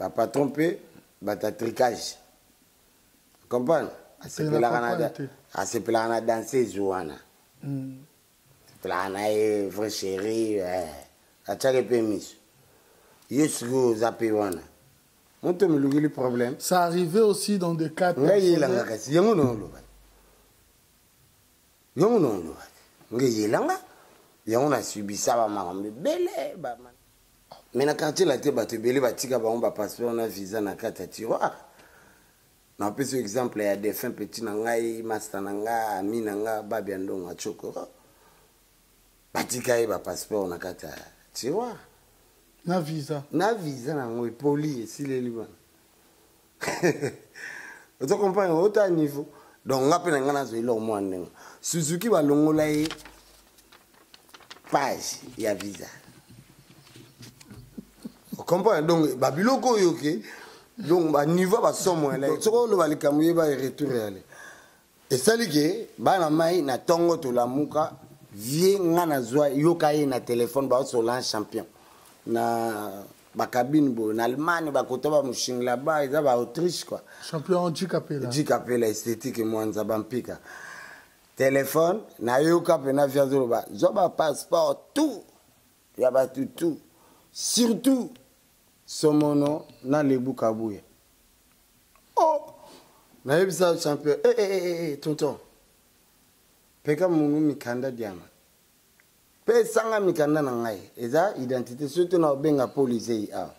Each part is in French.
bapatron mpe bata tricage. Comprendre asepelaka na danseuse wana asepelaka na ye vrai chéri atiaki mpe miso ye sikoyo oza mpe wana moto milukili problème. Ça arrivait aussi dans des cas ngai yelanga kasi yango na oloba yango na oloba ngai yelanga yango nasubisa bamakambo ebele bama me na quartier la te bato ebele batika bango bapasseport na visa na kati ya tiroire napesi exemple ya defin petit na ngai master na ngai ami na ngai babi ya ndongo achokora batika ye bapasseport na kati ya tiroire Na visa. na visa nango epoli esileli bana. Oza comprendre ota niveau. Donc nga mpe na ngai nazwa eloko mwa ndenge. Suzuki balongola ye page ya visa ocomprendre donc babiloko oyo ke donc baniveau basomo ele soki oloba likambo yeba retour yale esali ke bana mai na ntongo tolamuka vie nga nazwa yoka ye na telefone baosola un champion. Na bakabine boye na allemagne bakota bamoshingla ba eza baautriche quoi. Champion Jikapela. esthétique mwanza bampika telefone nayoka mpena vi azoloba zwa bapasseport tout. Ya bato tout. Surtout somono na lebu kabuya oh nayebisa champion. Eh, eh, eh, eh, tonton. Peka mungu mikanda diama. Mpe esanga mikanda na ngai. Eza identité surtout na obenga police ei awa.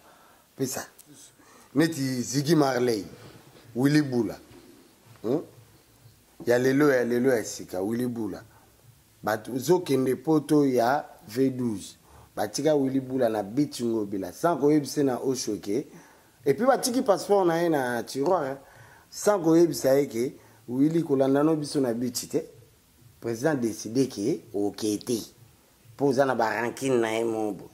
Pesa. Neti zigi marley willi bula. Hmm? ya lelo ya lelo ya sika willi bula. Bato ozokende poto ya v12 batika willi bula na biti ngobila sans koyebisa na osho ke epuis batiki passeport na ye na tiroire sans koyebisa ye ke willi kolanda no biso na biti te. Président décide ke oke te. Mpo oza na barankine na ye mobo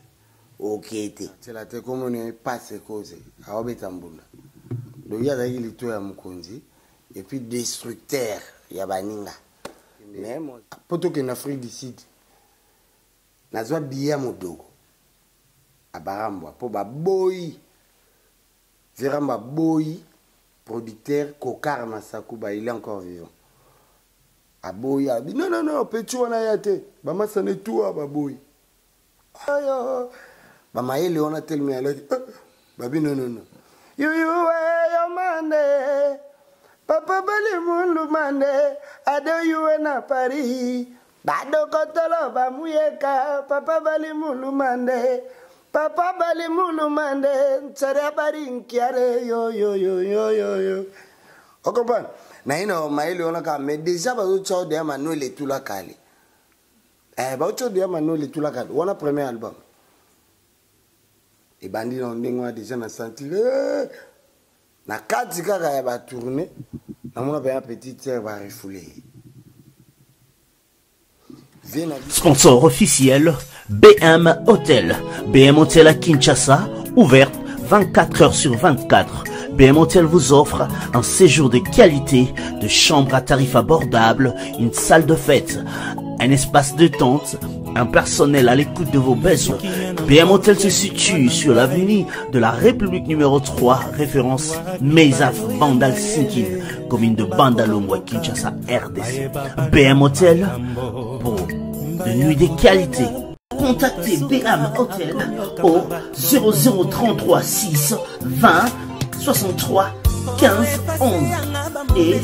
oke te. Tiela te komoni pase koze aobeta donc ye azalaki lito ya mokonzi epuis destructeur ya baninga. Mpo tokende afrique du sud nazwa biye ya modoko. Abarambwa mpo baboyi verambo aboyi producteur kokar masakuba il est encore vivant. Aboyi abi non non non peti wana ya te. Bamasana etuwa baboyi bamayele wana telemi alaki "Ah, babi non non non. Yuyuwe yo mande. Papa bali mundu mande. Ado yuwe na paris badokotolo bamuyeka papa balimuluma nde papa balimuluma nde nsere barinkiare yoyoyoyoyoyo okopan naino maili onaka me deja bazotya odeyama no eletulaka ale eh, baotya odeyama no eletulaka ale wana premier album. Ebandi na ndenge wana deja na sentire eh! na kati kaka ya batourne namona mpe ya petit terre barefule ye Sponsor officiel BM Hotel. BM Hotel à Kinshasa, ouverte 24 heures sur 24. BM Hotel vous offre un séjour de qualité, de chambres à tarifs abordables, une salle de fête, un espace de tente, un personnel à l'écoute de vos besoins. BM Hotel se situe sur l'avenue de la République numéro 3, référence Meizaf Bandal Sinkin, commune de Bandalongwa, Kinshasa, RDC. BM Hotel pour de nuit de qualité. Contactez BM Hotel au 0033 6 20 63 15 11 et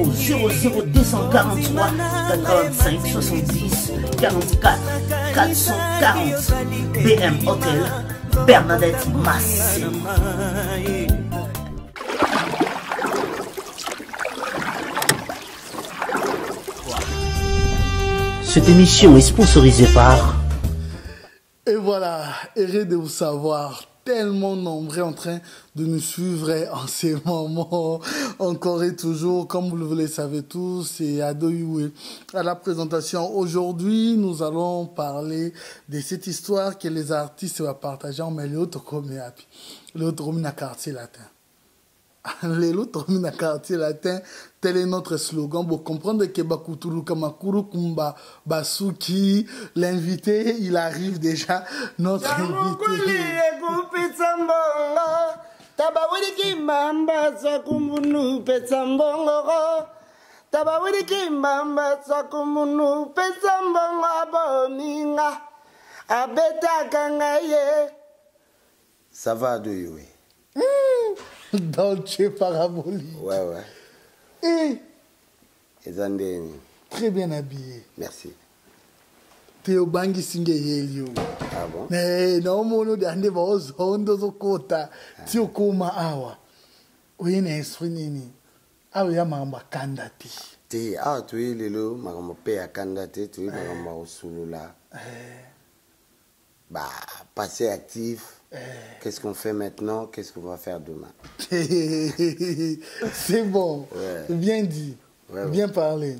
au 00243 85 70 44 440 BM Hotel Bernadette Massé. Cette émission est sponsorisée par Et voilà, heureux de vous savoir, tellement nombreux en train de nous suivre en ces moments, encore et toujours, comme vous le savez tous, c'est Adoyoué. À la présentation aujourd'hui, nous allons parler de cette histoire que les artistes vont partager en comme l'autre quartier latin. na quartier latin tel est notre slogan. Pour comprendre que bakutuluka makuru kumba basuki l'invité il arrive déjà notre invité. ekupitsa mbongo tabawiliki mbamba sakumbunu pesa mbongoko tabawiliki mbamba sakumbunu pesa mbongo abominga abetaka ngai ye ça va adoyowe Dolce Paraboli. ouais ouais e eza ndeni. très bien habillé. Merci. Te obangisi ngeyeli oyo ah bon? Eh, naomona odi ande baozoa nde ozokota ah. ti okóma awa. Oye na esprit nini? Awa eya makambo akanda te. Te awa toye lelo makambo mpe akanda te toye makambo akosolola eh. bapase active qu'est-ce qu'on fait maintenant? Qu'est-ce qu'on va faire demain? C'est bon. Ouais. Bien dit. Ouais, ouais. Bien parlé.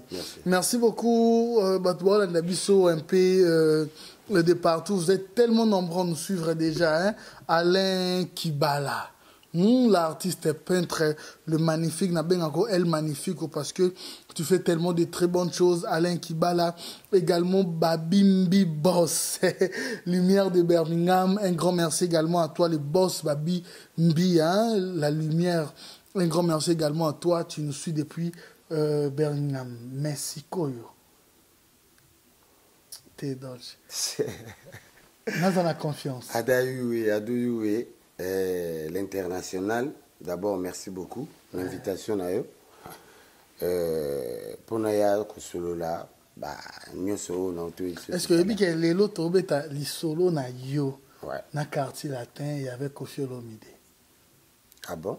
Merci. beaucoup, euh, Batouala Nabiso, MP, euh, de partout. Vous êtes tellement nombreux à nous suivre déjà. Hein? Alain Kibala. Hmm, L'artiste peintre, le magnifique, Nabengo El Magnifique, parce que tu fais tellement de très bonnes choses. Alain Kibala, également Babimbi Boss, Lumière de Birmingham. Un grand merci également à toi, le boss Babi Mbi, hein, la lumière. Un grand merci également à toi, tu nous suis depuis euh, Birmingham. Merci, Koyo. T'es dolce. Nous la confiance. Adayoué, Adouyoué, euh, l'international. D'abord, merci beaucoup. L'invitation na yo. Euh, mpona ya kosolola ba nyonso oyo na soki Est-ce que yebi ke lelo tobeta lisolo na yo Ouais. na quartier latin il y avait Kofi Olomide. ah bon?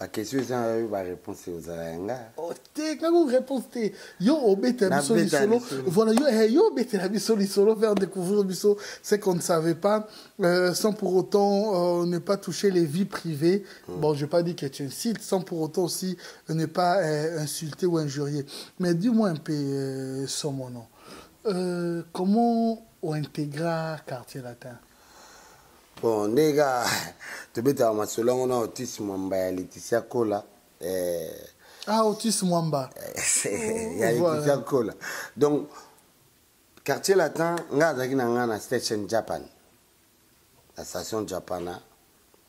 Bakestion eza na yo baréponse ozala yanga Oh, te kako réponse te yo obetela biso lisolo. voilà yo yo obetela biso lisolo faire découvrir biso ce qu'on ne savait pas. Euh, sans pour autant euh, ne pas toucher les vies privées. Bon je vais pas dire que tu incites sans pour autant aussi euh, ne pas euh, insulter ou injurier. Mais dis-moi un peu euh, son mon nom euh, comment on intégra quartier latin? Bon nde ka tobetaka masolo yango na otis mwamba ya leticia kola eh, ah Otis Mwamba. Ya voilà. leticia kola. Donc quartier latin nga azalaki na nga na station japan. Na station japana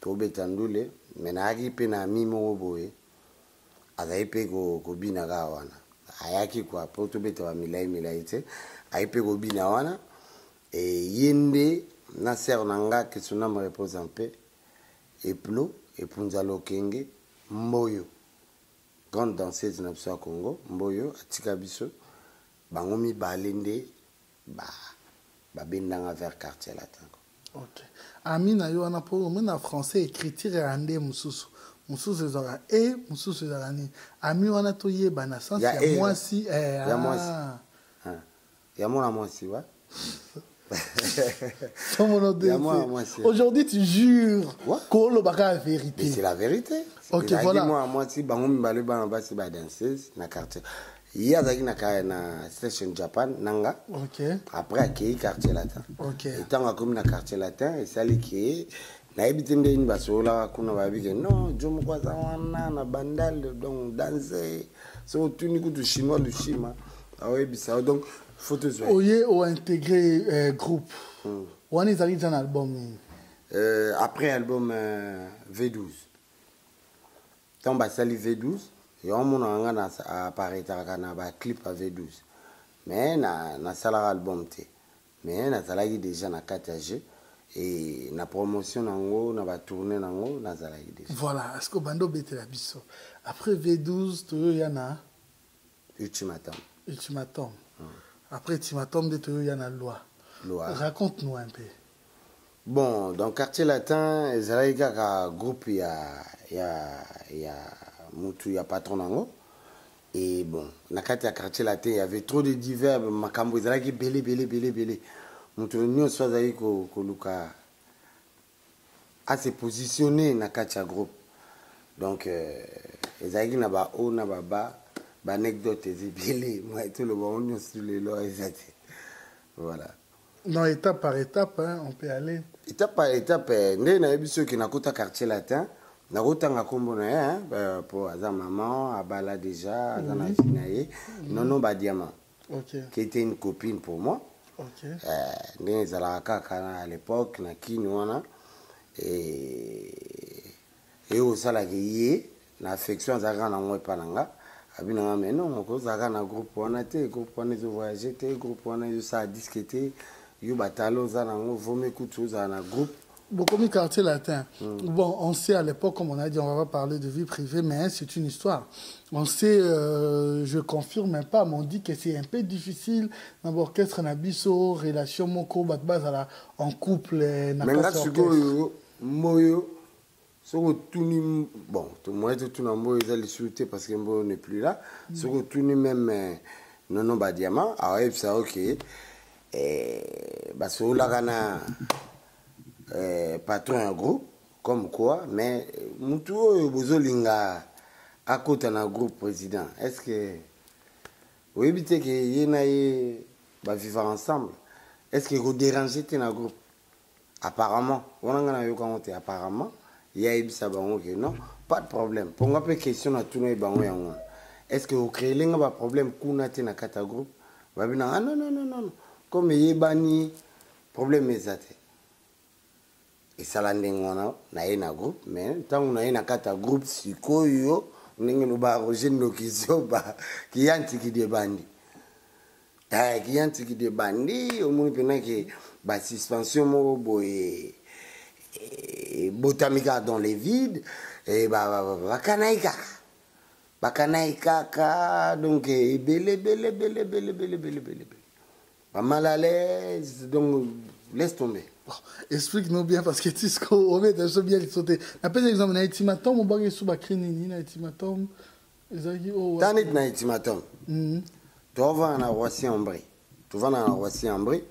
tobeta ndule me nayaki mpe na mi moko boye azali mpe ko- kobina kaka wana. Ayaki kua mpo tobeta bamilai milai te ayi mpe kobina wana e ye nde na sere na nga keso na me repose mpe eplo epunza lokenge mboyo. Grande danseuse na biso ya congo mboyo atika biso. Bango mibale nde ba- babendanga vers quartier latin ok. Ami na yo wana mpo omi na français écriture ya nde mosusu. Mosusu ezalaka e mosusu ezalaka nini ami wana toyeba na sens Ya E, mwasi eh. Ah. ya mwana mwasi wa Aujourd'hui tu jures Ouais. kolobaka la vérité c'est la vérité. Ok, voilà. mwana mwasi bango mibale bana basi badanseuse na quartier ye azalaki na, na station japan nanga ok après akei quartier latin Ok. akomi na quartier latin esali ke nayebi te ndeni basololaka kuna bayebi ke non jo moko aza wana na bandale donc danse so otuni kutu chinois lushima aoyebisa yo donc oye ointégré euh, groupe. Wana ezalaki nza na album nini Euh, après album euh, V12 ntango basali V12 yaomonaka nga na aparetaka na baclip ya V12 mais na- nasalaka album te mais nazalaki déjà na kati ya jeu e na promotion nango na batourne nango nazalaki déjà. Voilà est ce que obanda obetela biso? Après v12 toyoya na ultimatum. Ultimatum après ultimatum nde toyoya na loi. Loi. raconte nous un peu. Bon dans quartier latin ezalaki kaka groupe ya ya ya mutu ya patron nango et bon kati ya quartier latin y avait trop de divers makambo ezalaki ebele ebele ebele ebele moto nyonso azalaki ko- koluka ase positionne na kati ya groupe. Donc euh, ezalaki na bahaut na baba baanecdote eza ebele mwa etoloba ngo nyonso lelo eza te voilà. Non étape par étape hein, on peut aller. Étape par étape eh, nde nayebi soki nakota quartier latin nakotanga nkombo na ye hein, ba- po aza mama abala déjà aza na vie na ye nono badiama ok. qui était une copine pour moi. Ok. Eh, nde ezalaka kaka na à l'époque na kini wana eye osalaka ye na affection azalaka nango epa na nga abi na nga mais non okozalaka na groupe wana te groupe wana ezovoyage te groupe wana ezosala diske te yo batala oza nango vomi kutu ozala na groupe Beaucoup de quartier latin. Bon, on sait à l'époque, comme on a dit, on va pas parler de vie privée, mais c'est une histoire. On sait, euh, je confirme pas, mais on dit que c'est un peu difficile dans l'orchestre Nabiso, relation moko, bat base à la, en couple, eh, na me soki otuni bon moye totuna mboyo eza lisusu te parce que mboyo n'est plus là. Soki otuni même eh, nono badiama aoyebisa oke eh, basololaka na eh, patron ya groupe comme quoi mais eh, mutu oyo bozolinga akota na groupe président est ce que oyebi te ke ye na ye bavivre ensemble est ce que kodérange te na groupe? Apparemment. Wana ngai nayokango te apparemment ye ayebisa bango ke. Non pas de problème. Mpo nga mpe question natuna ye bango yango. Wana est ce que okréele nga baproblème kuna te na kati ya groupe babi na ah non non non non non. comme eyebani problème eza te esala ndenge wana na ye na groupe mais ntango na ye na kati ya groupe sikoyo ndenge loba roger ndokizo ba kiyantikidi ebandi Eh, kiyantikidi ebandi omoni mpena ke basuspension moko boye botamika dans les vides et bah, bah, bah, bah bakanai kaka bakanai kaka donc ebele ebele ebele ebele ebele ebele ebele pas mal à l'aise donc laisse tomber Explique-nous bien parce que tu sais qu'on met des choses bien sauter. Après l'examen, na itimatom, on bague sous bakri nini, na itimatom. Oh, Tanit na itimatom. Mhm. Tu vas en Roissy-en-Brie. Tu vas en Roissy-en-Brie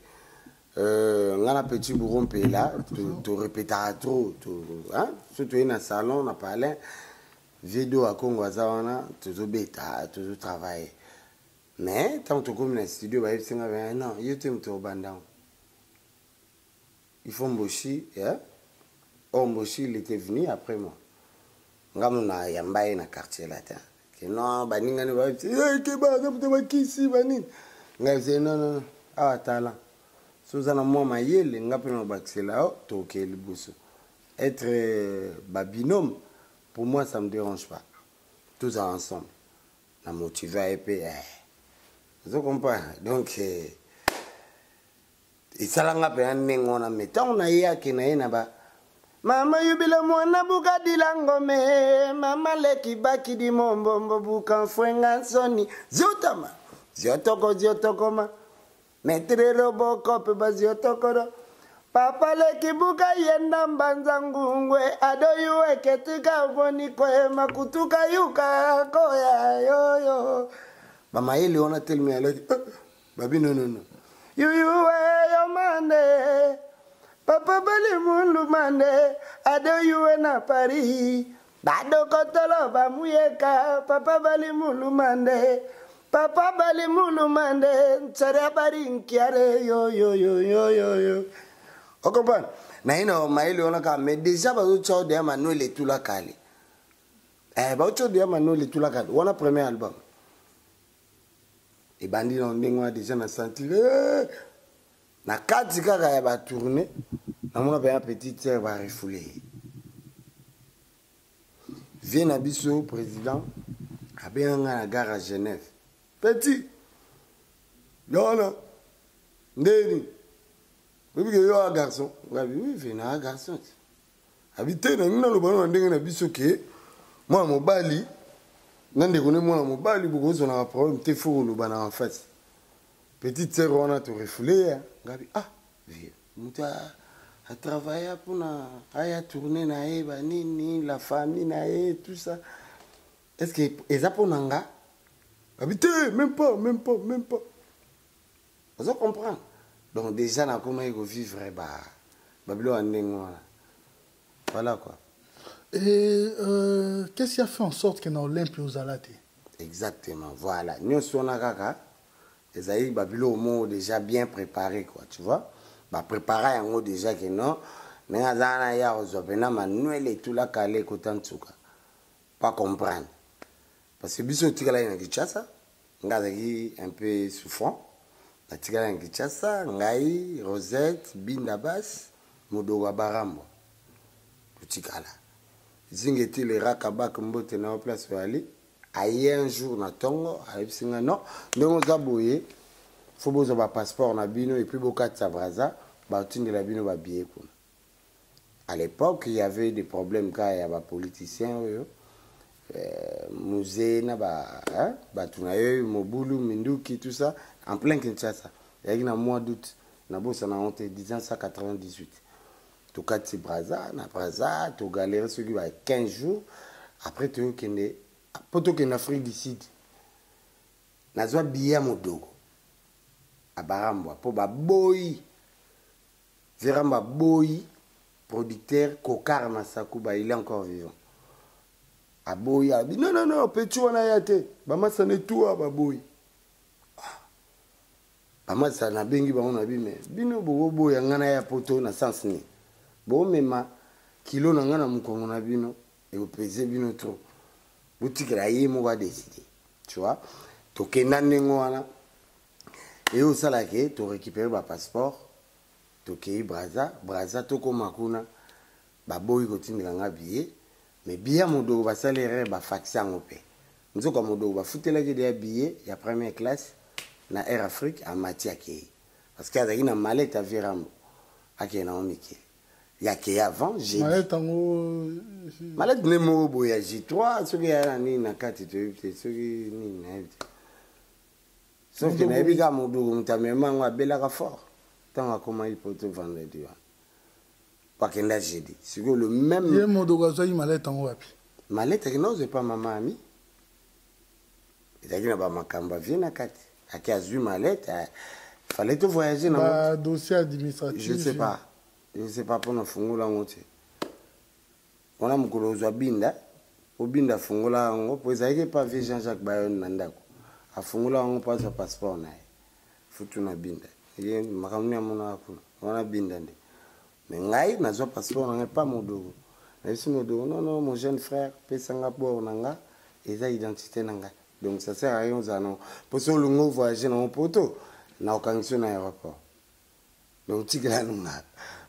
euh, nga na petit bourron mpela to- torepetaka trop to- hein? so toye na salon na palin video ya kongo aza wana tozobeta tozotravaille mais ntango tokomi na studio bayebisinga be non yo te moto obandango il faut mboshi hein? or mboshi il était venu après moi. Nga mona yamba ye na quartier latin ke non baningani bayebisi ke baza moto non non awa tala so oza na mwa mayele nga mpe na obakisela o tokee liboso. Être babinome pour moi ça me dérange pas. Tous ensemble. Na motive ye mpe ozo comprendre donc eh, esalanga mpenza ndenge wana me ntango na ye ake na ye na ba mama yubile mwana bukadila ngome mama leki bakidi mombombo buka mfwenga nsoni. Ziotama ziotoko ziotokoma metre roboko mpe baziotokoro papa leki buka yenda mbanza ngungwe adoyu eketika voni koyema kutuka yuka koya yoyo. Bamayele wana telemi aleki babi nonono yuyuwe yo mande. Papa bali mundu mande ado yuwe na paris badokotolo bamuyeka papa bali mulu mande papa bali munu mande sariya bari nkiare yo yo yo yo yo yo. O comprend na ino maele ona ka mais déjà bazo tya o deya ma no le tula kale. Eh bazo tya o deya ma no le tula kale. Wana premier album. Ebandi na ndenge wana déjà na sentir eh! na kati kaka ya batourne namona mpe ya petite sere barefule ye vie na biso président. Abenganga na gare ya genève. Petit. Yona ndeni. Oyebike yo a garçon. Ngabi oui ve na a garçon. Te abi te na ngai naloba na ndenge na biso ke mwana mobali na ndeko nde mwana mobali bokozwa problème te fo koloba na en face. Petite sere wana torefule ye ngabi ah vie moto atravailla mpona aya tourne na ye banini la famille na ye tout ça. Est ce que eza mpo na nga abi te même pas même pas même pas. Ozo comprendre donc déjà nakomaki kovivre ba babilo ya ndenge wana voilà quoi. Et euh, qu'est-ce qui a fait en sorte que na Olympe ozala te exactement voilà. Nyonso wana kaka ezali babiloko moko déjà bien préparé quoi tu vois. Baprépara yango déjà ke non. Ndenge aza na ya kozwa mpena manuele etulaka ale ekota nsuka pas comprendre parce que biso otikalaki na kinshasa ngai azalaki un peu souffrant. Natikali na kinshasa ngai rosette binda bas modoko ya barambwa kotikala zinga etile rakabak mbote na yo place oyo ali aye un jour na ntongo ayebisi ngai non. Ndenge oza boye fo bozwa na bino epuis bokatisa braza batindela bino babillet kuna. À l'époque il y avait des problèmes kaka ya bapoliticien oyo musée na ba hein, bato na yo mobulu minduki tout ça en plein kinshasa. Ezalaki na mois d'août. Nabosana yango te 1998 tokati braza na braza togalere soki ba 15 jours. Après toyokende mpo tokende afrique du sud nazwa biye ya modogo. Abarambwa mpo baboyi verambo aboyi producteur kokar masakuba il est encore vivant aboyi abi non non non petu wana ya te. Bamasana etuwa baboyi bamasana nabengi bango na bime. Bino bokoboya ngai na ya poto na sens nini bomema kilo na ngai na mokongo na bino ekopese bino trop botikela ye moko adeside tu vois? Tokenda ndenge wana. Eye osalaki torécupere bapasseport tokei braza braza tokóma kuna. Baboyi kotindela nga biye me biye ya modogo basali erreur bafaxi yango mpe nzoka modogo bafutelaki deya biye ya première classe na air afrique amati akei parce que azalaki na malete avie rambo akei nango mikili yakei avant malete nde moko boye ya j3 soki eya na nini na kati toyebi te soki nini nayebi te sauf ke nayebi kaka moduku moto amema yango abelaka fort. Ntango akomaki poto vendredi wana bakenda jeudi sikoyo le ye même modogo azwaki malete yango wapi? Malete aki naozwe pa mama ami. Ezalaki na bamakambo avie na kati. Aki azwi malete fallait to voyage nango badossier administratif je sais pas. Je sais pas mpona fungola yango te. Wana mokolo ozwa binda obinda afungola yango po ezalaki epa vie jean jacques bayon na ndako. Afungola yango mpo azwa passeport na ye. Futu na binda. Ye makambo nini amonaka kuna? Wana binda nde me ngai nazwa passeport na ngai pa modogo nayebisi modogo nono mon jeune frère pesanga bor na nga eza identité na ngai donc ça sert à rien ozala nango mpo so olingi ovoyage nango poto na okangisi na aéroport donc tikela nunga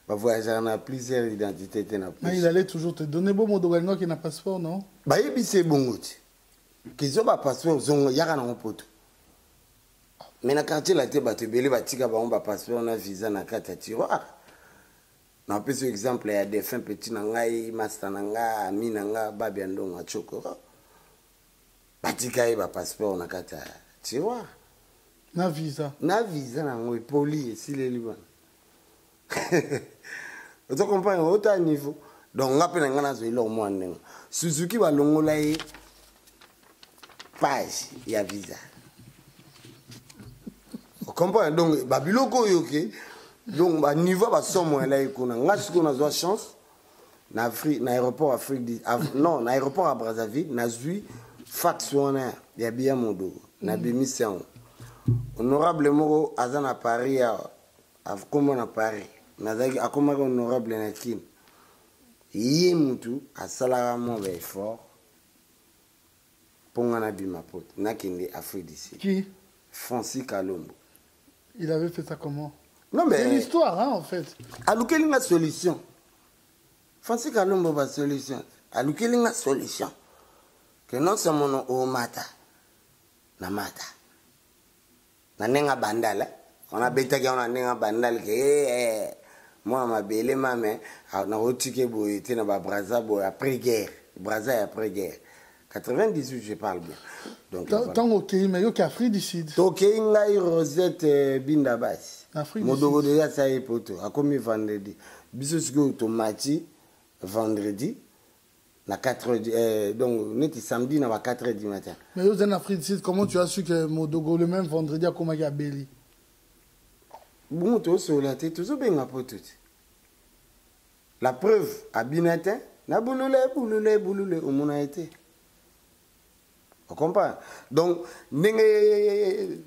bavoyageaka na plusieurs identité te na il allait toujours te donner bo modogo alingaki na passeport non? Bayebisi ebongo te kizo bapasseport yaka nango poto me na quartier la te bato ebele batika bango bapasseport na visa na kati ya tiroire napesi yo exemple ya defin petit na ngai master na ngai ami na ngai babi ya ndongo achokora batika ye bapasseport na kati ya tiroire na visa. Na visa nango epoli esileli bana oza comprendre ota niveau. Donc nga mpe na ngai nazwa eloko mwa ndenge. Suzuki balongola ye page ya visa. Ocomprendre donc babiloko oyo ke donc baniveau kuna nga sikoyo nazwa chance na na aéroport afrique non na aéroport ya brazzaville nazwi fax wana ya biya modogo nabimisi yango honorable moko aza na paris awa akóma na paris nazalaki akómaki honorable na kini ye mutu asalaka mwa baeffort mpo nga nabima poto nakende afrique du sud. Qui? Francis kalombo. Il avait fait ça comment? Non c'est mais l'histoire hein en fait. Alukeli nga solution. Francis kalombo basolution alukeli nga solution. Ke non seulement omata na mata. Na ndenge abandala wana abetaki yango na ndenge abandala ke eh, mwana mabele mame ah, nakotike boye te na babraza boye après guerre. Braza ya après guerre. 98 je parle bien. Donc Ta- voilà. ntango okei me yoki afrique du sud. Tokei ngai rosette eh, modogo deja asa ye poto. Akomi vendredi? Biso sikoyo tomati vendredi na 4 heures du- eh, donc neti samedi na ba 4 heures du matin. Mais yo na afrique du sud comment tu as su que modogo le même vendredi akomaki abeli bongo tozosola te tozobenga poto te la preuve abina te nabulula ebulula ebulula omona ye te ocomprendre donc ndenge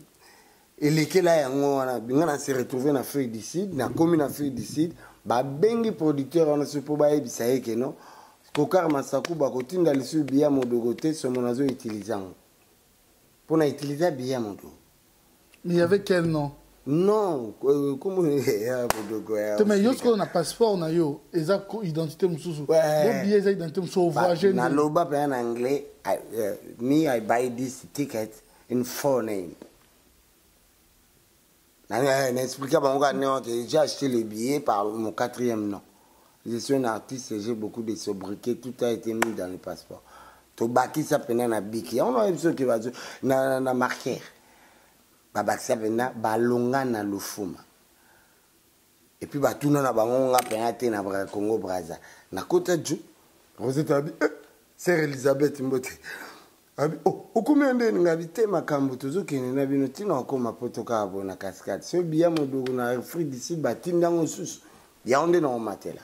elekela yango wana binga na se retrouve na afrique du sud nakomi na afrique du sud babengi producteur wana so mpo bayebisa ye keno kokar masaku bakotinda lisusu biya modogo te somo nazo utilize yango. Mpo na utilize biya modogo mais avait quel nom? Non euh, komo ya bodoko ya te mais yo sikoyo na passeport na yo eza identité mosusu. Ouais. bo billet eza identité mosusu ovoyage naloba mpenza na anglais I, uh, me i buy this ticket in four name kaneo que j'ai acheté le billet par mon quatrième nom. Je suis un artiste et j'ai beaucoup de sobriquet tout a été mis dans le passeport. Tobakisa mpena na biki yango na biso ke bazo na, marquer babakisa congo braza nakota eh, elizabeth mbote abi oh, okumi ndeni ngabi te makambo tozokende na bino ntina okóma poto kaka bo na kaskade so biya modoko na afrique du sud batindi yango susu yango nde naomatela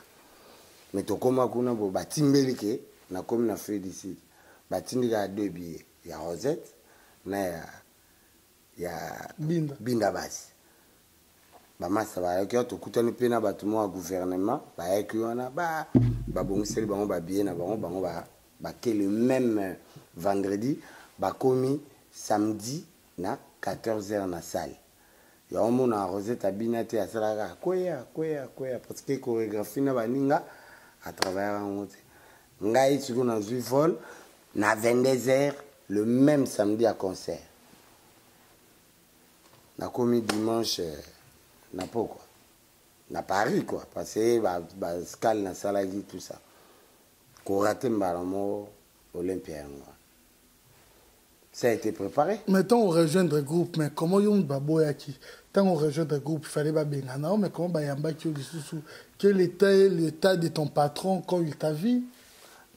me tokóma kuna bo batimbeli ke nakómi na afrique du sud batindi kaka deux billets. Ya rosette na ya ya binda. binda basi. Bamasa bayaki awa tokutani mpe na bato moko ya gouvernement bayaki wana ba- babongiseli bango babillet na bango bango ba- bake le même euh, vendredi bakomi samedi na 14 heures na salle. Yango mona rosette abina te asalaka kwea kwea kwea parce que chorégraphie na baninga atravaillaka yango te ngai sikoyo nazwi vol na 22 heures le même samedi à concert. Nakomi dimanche euh, na po na paris quoi parce que bascale nasalaki tout ça. Olympia. Ça a été préparé. Mais ntango rejoindre groupe mais comment yo baboyaki? Ntango rejoindre groupe fallait babengana o mais comment bayambaki yo lisusu quel était l'état de ton patron quand il t'a vu?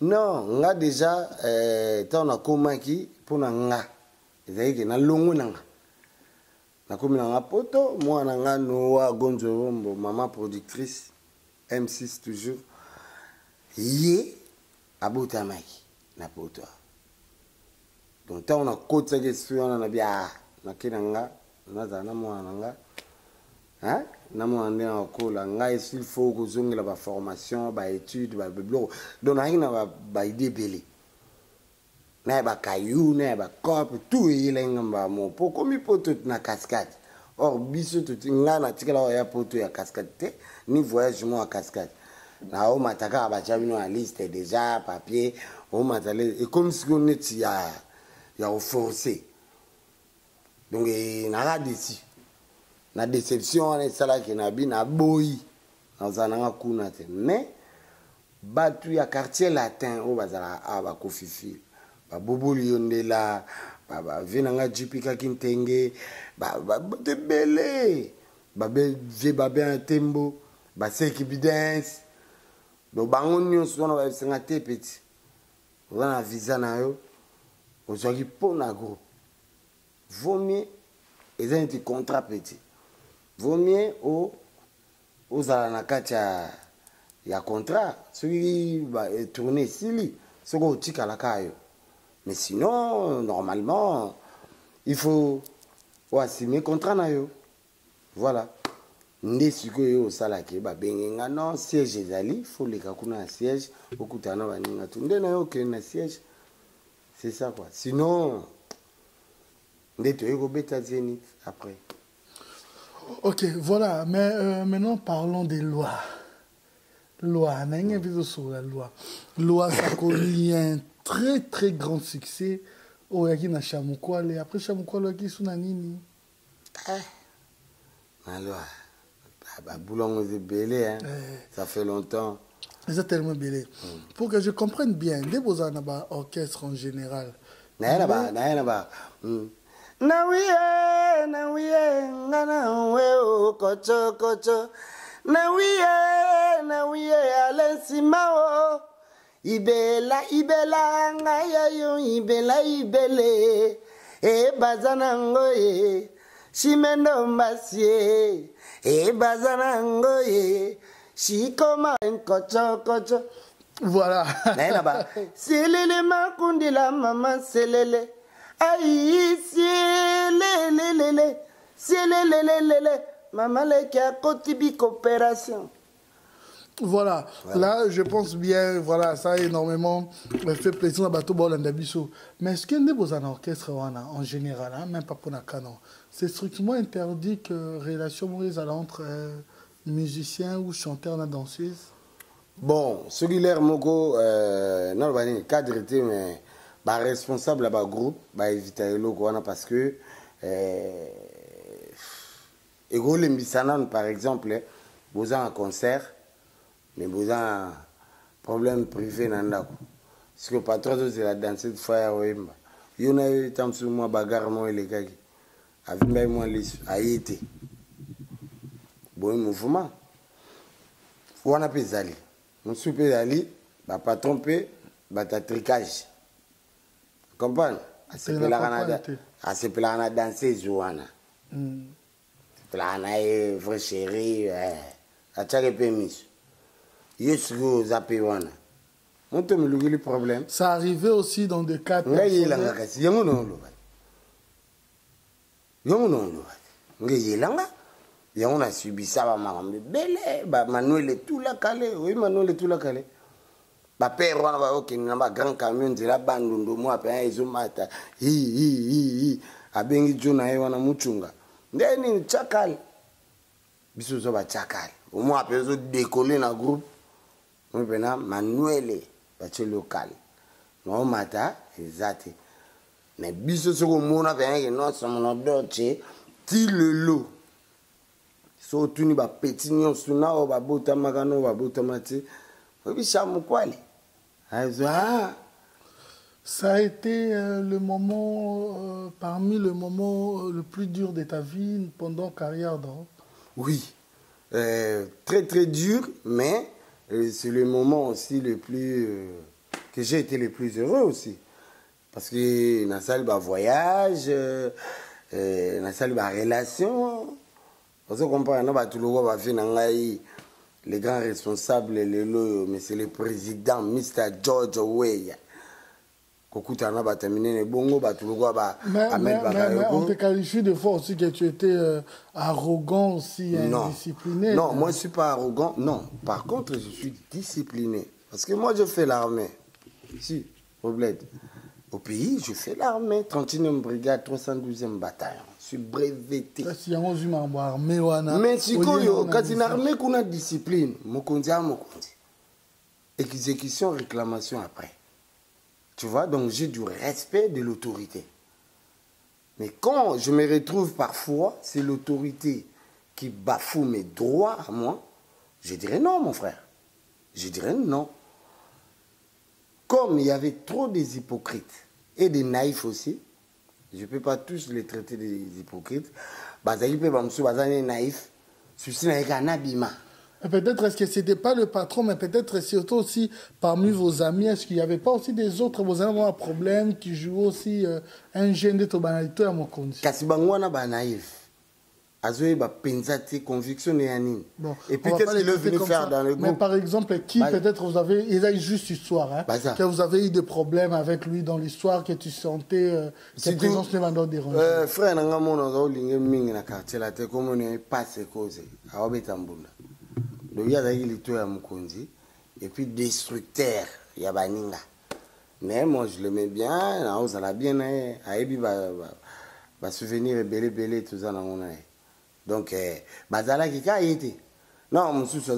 Non nga déjà euh, ntango nakomaki mpo na nga. Ezalaki ke nalongo na nga. Nakomi na nga poto. Mwana nga noa gonzorombo mama productrice m6 toujours. Ye abotamaki na poto awa. Ntango nakotisaki esprit wana na bi a nake na nga nazala na mwana na nga na mwana nde nakola ngai s'il faut kozongela baformation baétude babiloko donc nayaki na ba- baide ebele. Na ya bakayu na ya bacope tout eyelaki nga mbamo mpo komi poto na cascade. Or biso ngai natikala oya poto ya cascade te ni voyage mo ya cascade. Naomata kaka batya bino na liste déjà papier omata ekomi sikoyo neti ya ya koforce donc naka desi na déception wana esalaki na bi naboyi nazala nanga kuna te mais bato ya quartier latin oyo bazalaka awa bakofifile baboboli yo ndela ba- bavie na nga jipikaki ntenge ba- ba- bato ebele babevie babe ya tembo baseki bidance donc bango nyonso wana bayebisenga te peti oza na visa na yo ozwaki mpo na groupe vaut eza neti contrat peti o ozala na kati ya ya contrat. Soki eh, tourne esili soki otikala kaka yo. Mais sinon normalement il faut oasime contrat na yo. Voilà. Nde sikoyo osalaki babenge nga non siège ezali foleka kuna na siège okutana na baninga tu. Nde na yo okende na siège c'est ça quoi sinon nde toyei kobeta zénith après Ok, voilà. Mais euh, maintenant, parlons des lois. Loi, n'ayez vu sur la loi. Loi, connu un très très grand succès. Oh, yaki na Chamukwale. Après Chamukwale, yaki suna nini. alors babulongo ebele hein. Eh. ça fait longtemps C'est tellement belé. Pour que je comprenne bien, vos un orchestre en général. mm. nawiye nawiye nawiye nawiye ibela ibela ibela ibele shimendo ye shikoma nkochokocho Voilà. naye na ba. Selele makundila mama selele. Ai sielelelele sielelelelele mama leki akoti bikopération Voilà. là je pense bien, voilà, ça a énormément fait plaisir à Bateau Bolanda Bisso. Mais est-ce qu'il y a des orchestre en général, hein, même pas pour la canon C'est strictement interdit que relation entre euh, musicien ou chanteur na danseuse? Bon soki lere moko euh, na loba nini cadre te mais baresponsable ya bagroupe baevita eloko wana parce que euh, ekolembisa nanu par exemple boza na concert mais boza na problème privé na ndako parce que patron azozela danse fois ya koyemba yo na ye ta mosusu mwa bagare mo elekaki avimbai mwa liso aye te Bon mouvement. Wana pe zali. Mosu pe zali ba patron pe ba ta tricage. Comprendre? asepelaka na danseuse wana. Sepelaka na ye vrai chéri atiaki mpe miso. Ye sikoyo oza mpe wana. Moto milukili problème. Ça arrivait aussi dans des cas ngai yelanga kasi yango yango ngai yelanga yango nasubisa bamakambo ebele bamanuel etulakale. Oyi manuel etulakale. Bapere wana bayokende na bagrand camion nzela bandundu mwa mpenza ezomata hihihihi abengi jo na ye wana muchunga. Nde nini chakale biso ozo bachakale omwa mpe ozodekole na groupe. Oyo mpena manuele batie lokale naomata eza te. Me biso soki omona mpenake nyonso monodoce ti lelo so otuni bapeti nyonso na oyo babotamaka na oyo babotama te oyebisa mokwale. Ça a été euh, le moment, euh, parmi le moment euh, le plus dur de ta vie pendant carrière, non Oui, très très dur, mais c'est le moment aussi le plus que j'ai été le plus heureux aussi, parce que dans salle bah voyage, dans salle bah relation, parce que comprendre, bah tout le monde va faire les grands responsables lelo mais c'est le président mr george weya kokutana na bato minene bongo bato lokwa ba amel bakayoko on te qualifie de fois aussi que tu étais euh, arrogant aussi non. indiscipliné. Non moi je suis pas arrogant non. Par contre je suis discipliné. Parce que moi je fais l'armée. Si au bled au pays je fais l'armée. 31e brigade 312e bataillon suis breveté. Mais sikoyo kasi na armée kuna discipline mokonzi a mokonzi exécution réclamation après. Tu vois donc j'ai du respect de l'autorité. Mais quand je me retrouve parfois c'est l'autorité qui bafoue mes droits à moi je dirais non mon frère. Je dirais non. Comme il y avait trop des hypocrites et des naïfs aussi je ne peux pas tous les traiter des hypocrites. Bazali peut bamsou bazali naïf. N'est qu'un abîme. Peut-être est-ce que ce n'était pas le patron, mais peut-être surtout aussi parmi vos amis, est-ce qu'il n'y avait pas aussi des autres, vos amis un problème qui jouent aussi euh, un gène de banalité à mon compte? Kasi bangwana ba naïf azoyeba mpenza te conviction ne ya nini? Bon, et puis qu'est-ce qu'il est venu faire ça. dans le groupe? mais par exemple qui bah, peut-être vous avez il a juste histoire hein, bah, que vous avez eu des problèmes avec lui dans l'histoire que tu sentais euh, que présence ne va pas déranger. Euh, frère nanga mona olinge mingi na quartier la te comme on passe cause awabeta mbunda. Donc il y a azalaki lito ya mokonzi et puis destructeur ya baninga. Mais moi je l'aimais bien naozala bien na ye. Ayebi basouvenir ebele ebele toza nango na ye donc eh, bazalaki kaka ye te non mosusu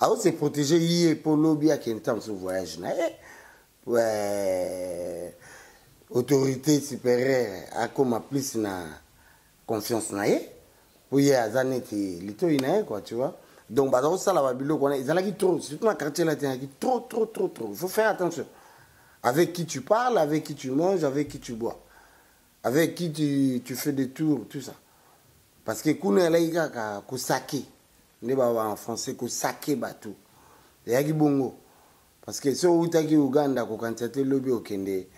azose protege ye mpo lobi akende ntan mosusu voyage na ye autorité supérieure akóma plus na confiance na ye mpo ye aza neti litoi na quoi tu vois? Donc baza kosala babiloko wana ezalaki trop surtout na quartier latinaki trop trop trop trop. Il faut faire attention. Avec qui tu parles avec qui tu manges avec qui tu bois. Avec qui tu fais des tours tout ça parce que kuna elaki kaka kosake. Nde baba en français kosake bato. Eyaki bongo. Parce que so outaki uganda kokanisa te lobi okende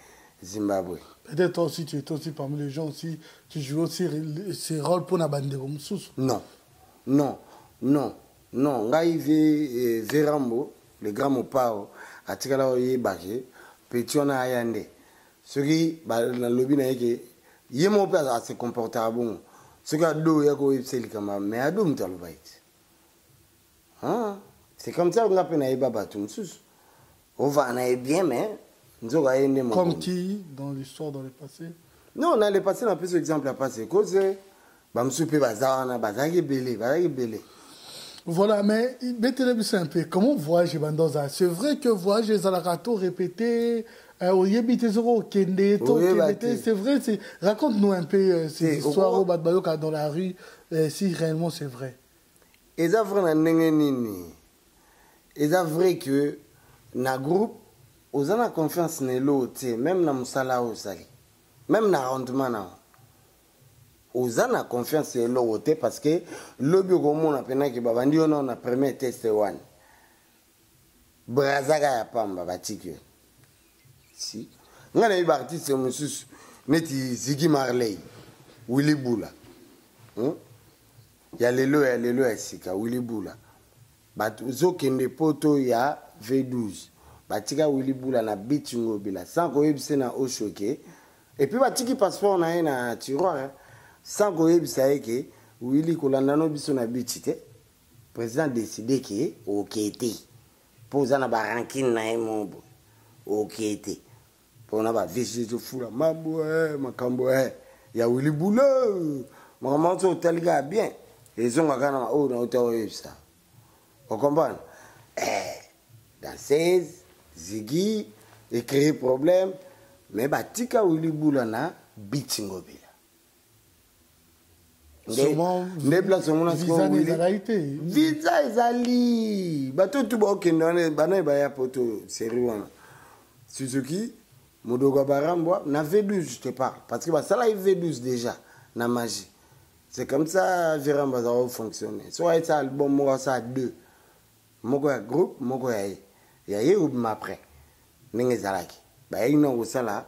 zimbabwe. Peut-être toi aussi tu étais aussi parmi les gens aussi tu joues aussi ces rôles mpona bandeko mosusu. Non. Non. Non. Non. Ngai ve verambo le grand mopao atikala oyebake peti wana aya nde soki nalobi na ye ke ye moko mpe ase comportaka bongo ado me ado ete c'est comme ça nga mpe nayeba bato mosusu ovaa na ye bien mais nzoka Comme qui dans l'histoire, dans le passé? Non na le passé napesi exemple ya pasi cause bamosusu mpe baza wana bazalaki ebele bazalaki ebele Voilà, mais mettez-le plus un peu. Comment voyage Bandoza? C'est vrai que voyage les répété, to te. c'est vrai. Raconte-nous un peu euh, ces histoires dans la rue, euh, si réellement c'est vrai. eza vrai na ndenge nini eza vrai que na groupe oza na confiance na eloko te même na mosala oyo osali même na rendement na yo oza na confiance ya eloko te parce que lobi okomona mpenaki babandi yo nao na premier test wana brazaka ya pamba batiki yo si. Ngai nayebi baartiste mosusu neti ziki marley willi bula. Hmm? ya lelo ya lelo ya sika willi bula. Bato ozokende poto ya v12 batika willi bula na biti ngobila sans koyebisa na oshoke epuis batiki passeport na ye na tiroire sans koyebisa ye ke willi kolanda no biso na biti te. Président décide ke oke te. Mpo oza na barankine na ye mobo oke te. Mpona bavisiso fula mambo eh, makambo eh. ya wili buna makambo nyonso otalika ya bien. Ezongaka na oyo oh, na ota oyebisa okompane danseuse zigi ecrée problème. Me batika wili bula na biti ngobela nde place yango naviza ezali. Bato tu baokende wana bana ebaya poto seri wana. Suzuki modoko ya barambwa na v12 je te parle parce que basalaki v12 déjà na magie. C'est comme ça viramba aza kofonctionne so ayesa album moko asala deux. Moko ya groupe moko ya ye ya ye obima après? Ndenge ezalaki bayei na kosala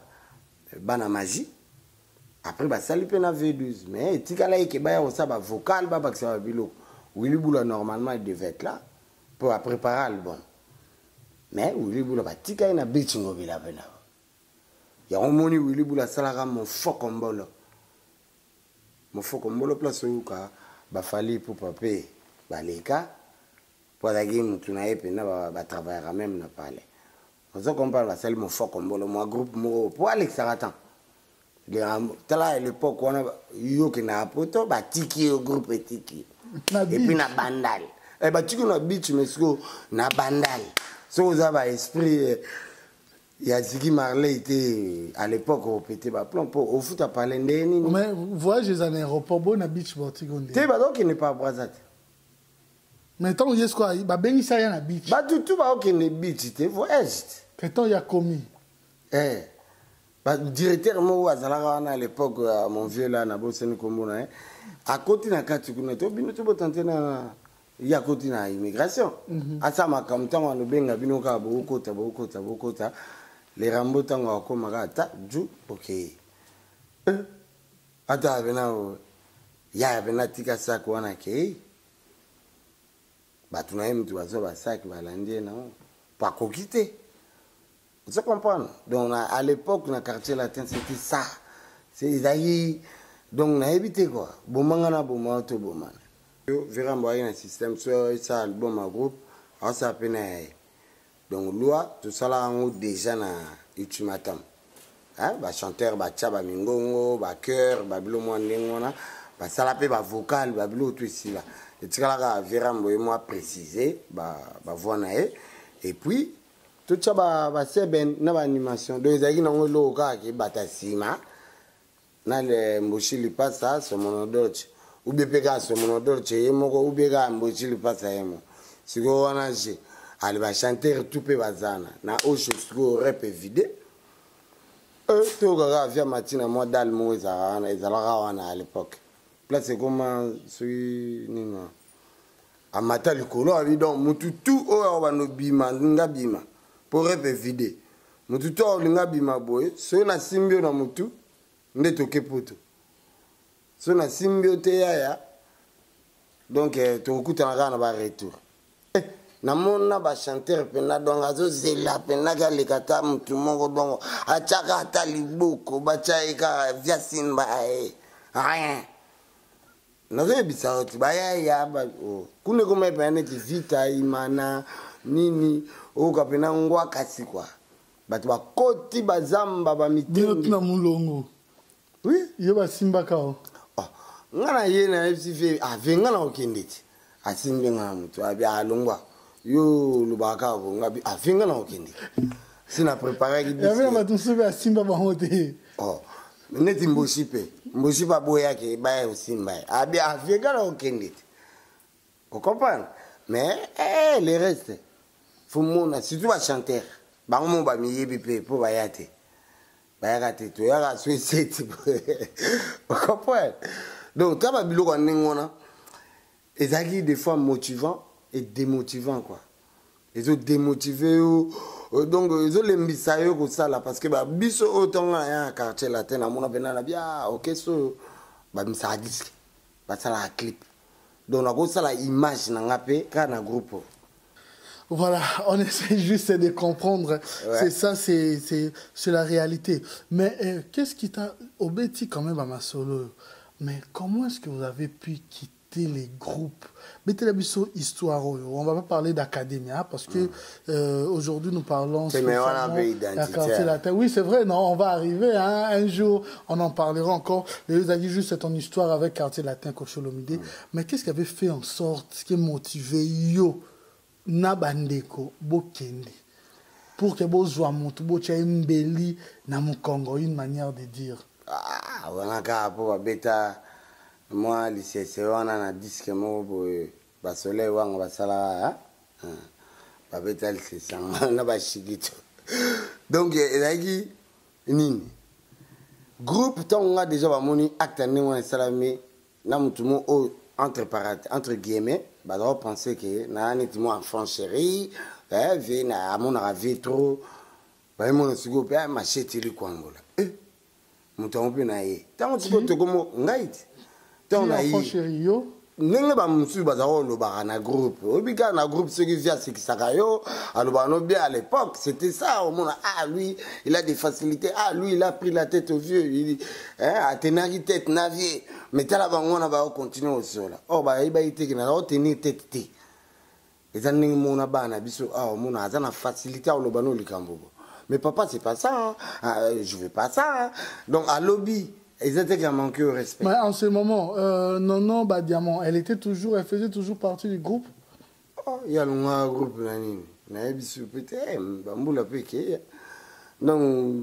bana magie. Après basali mpe na v12 mais etikala eke baya kosala bavocal babakisa babiloko willi bula normalement il devait être là pour apréparer album mais willi bula batika ye na mpe na yango moni willi bula asalaka mofoko mbolo. Mofoko mbolo place oyuka bafali pupa mpe baleka. Mpo azalaki motu na ye mpena batravaillaka même na pale ozo comprendre basali mofoko mbolo. Mwa groupe moko po alekisaka temps. Tala à l'époque wana yo okendaka poto batiki yo groupe etiki Na epuis na bandal Eh, batiki na beach mais siko na bandal soki oza baesprit eh, ya ziki marley te à l'époque opete baplan mpo ofuta pale ndeye nini. Voyage eza na aéroport bo na beach bortigonde te bazokende pa braza te mais ntango ye sikoa babengisa ya na beach. Batutu baokende beach te voyage. Te ketan ya komi. Eh. badirecteur moko azalaka wana à l'époque mon vieux la na boseni kombo na ye akoti na kati kuna to bino tobotante na ye akoti na immigration asala makambo ntango alobenga bino kaka bokokota bokokota bokokota lerambo ntango akomaka ata ju okeye ata abena ya abena atika saki wana akei bato na ye motu bazwa basaki balandi ye nango po akoki te ozo comprendre. Donc na, à l'époque na quartier latin c'était ça. C'est- ezalaki donc nayebi te quoi. Bomanga na boma to bomana yo virambo ayi na système so esa album ya groupe aosala mpe na ya ye donc loi tosalaka yango déjà na ultimatum. Bachanteur batya mwa ndenge wana to esila etikalaka virambo ye mwa précise bavoi na ye. Et puis totya basebe na baanimation donc na ubie mpe kaka somonodolce ye moko ubie kaka mboshi lipasa ye moko sikoyo wana je ale bachanteur tu mpe bazana na osho sikoyo rep vide. Tokaka via matina mwa dal moko ezalaka ezalaka wana à l'époque place ekoma soki nini amata likolo abi donc mutu tu oyo bano bima nga bima po repe vide. Mutu tu olinga bima boye soki nasimbi yo na mutu nde toke poto soki nasimbi yo te yaya donc eh, tokokutana kaka na baretour eh, namona bachanteur mpena donc azozela mpena kaleka ta mutu moko bongo. Atyaka ata liboko batya ye kaka via simba ye rien. Nazoyebisa yo ti bayaya ba- o. kuna ekoma mpena neti vita imana nini oyoka mpena ngwa kasi kua bato bakoti bazamba tuna molongo oui? Ye basimbaka o Oh, nga na ye nayebisi fe ave nga na kokende ti? Asimbi nga na motu abi alongwa yo olobaka kaka bongo abi ave nga na kokende si na préparaki yabe na bato mosusu mpe asimba bango te. Oh, neti mboshi mpe. Mboshi mpe aboyaki baya kosimba ye. Abi ave nga na kokende ti? Ocomprendre mais eh, le reste fo mona surtout bachanteur bango mo bamiyebi mpe mpo baya te. Bayaka te toyaka so eseti ocomprendre donc ta babiloko ya ndenge wana ezalaki des fois motivant et démotivant quoi ezodémotive yo euh, donc ezolembisa yo kosala parce que babiso oyo ntongo na ya na quartier latin namona mpena na bia okese oyo bamisaka diske basalaka clip donc nakosala image na nga mpe kaka na groupe oyo Voilà, on essaie juste de comprendre. Ouais. C'est ça, c'est c'est c'est la réalité. Mais euh, qu'est-ce qui t'a obéti quand même à ma solo Mais comment est-ce que vous avez pu quitter les groupes? Mettez la biso histoire. On va pas parler d'académie hein, parce que euh, aujourd'hui nous parlons. C'est mais on a spécialement peu la latin. Oui, c'est vrai. Non, on va arriver. Hein, un jour, on en parlera encore. Les a dit juste c'est ton histoire avec quartier latin Kocholomide. Mais qu'est-ce qui avait fait en sorte, ce qui a motivé yo? na bandeko bokende pour que bozwa motu botya embeli na mokongo une manière de dire? Ah, wana kaka mpo babeta mwa lisese wana na diske moko boye basoleil wanga basalaka babeta lisese yango na bashikito donc ezalaki nini. Groupe ntango nga déjà bamoni acte ndenge wana esalami na mo entre parat entre guillemets bazala pense ke naa neti mo enfant chéri amonaka vie trop. Bayemona sikoyo mpe machete eli kwangola eh, moto yango mpe na ye. Ntango sikoyo tokomo ngai ti ntango na ye ndenge bamosusu bazalaka kolobaka na groupe. Oyebi kaka na groupe soki vi asekisaka yo alobaka no bien à l'époque c'était ça omona ah lui il a des facilités. Ah lui il a pris la tête au vieux il, hein, atenaki tête na vie. Mais tala bango wana bakocontinue kosola or bayebaki teke tête te eza ndenge mona bana na biso awa omona aza na facilité akoloba no likambo bo mais papa c'est pas ça hein. ah, je veux pas ça hein. donc alobi eza teke ya manque au respect. Mais en ce moment euh, nono badiamant elle était toujours elle faisait toujours partie du groupe? Oh, groupe mpe ekeya donc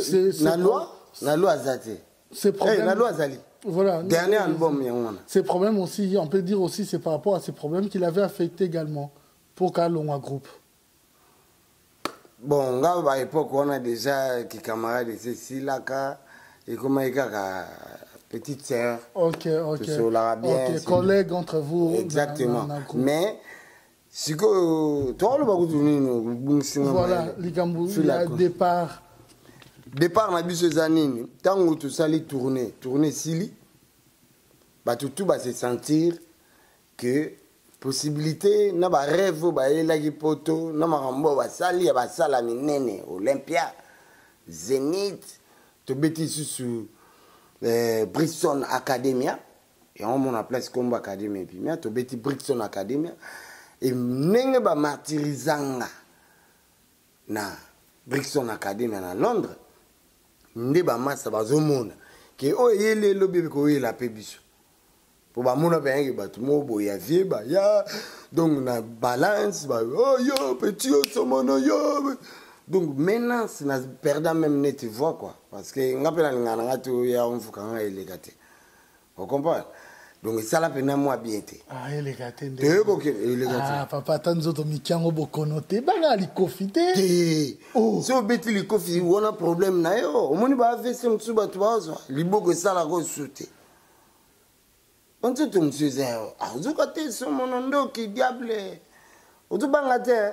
C'est- c'est na quoi? loi na loi aza te ces problèmes na loi azali voilà dernier album ces problèmes aussi on peut dire aussi c'est par rapport à ces problèmes qu'il avait affecté également pour kalongwa groupe bon nga baépoke wana déjà kikamarade esilaka ekomaki kaka petite sœur. Ok ok. Tosolaka bien, ok c'est- collègue entre vous. Exactement. Na- na- na mais sikoyo tokaloba kutu nini obungisinga voilà mayele. likambo ya départ. Départ na biso eza nini ntango tosali tourné tourné esili bato tu base sentir que possibilité na barêve oyo bayelaki poto na makambo oyo basali ya basala minene olympia zénith tobeti lisusu eh, brixton academia yango mona place kombo academia epimia tobeti brixton academia e ndenge bamartirizanga na brixton academia na londres nde bamasa bazomona. Ke oyo eyeli elobi ebe koyela mpe biso mpo bamona bayaki bato moko boye ya vie baya donc na balance ba oh, yo petit osomono yo. Donc maintenance na perda même neti voix quoi. Parce que nga mpe nalingaka na nga te oya omfuka nga eleka te ocomprendre donc esala mpena mwa bien te ah eleka te papa ata nzoto mikiango bokono te banga likofi te te Oh. so obeti likofi wana problème na yo. Omoni baavese mosusu bato bazwa liboko esalaka osu te ontse tomsuse azokatesa monondo ki diable. Ozobanga te.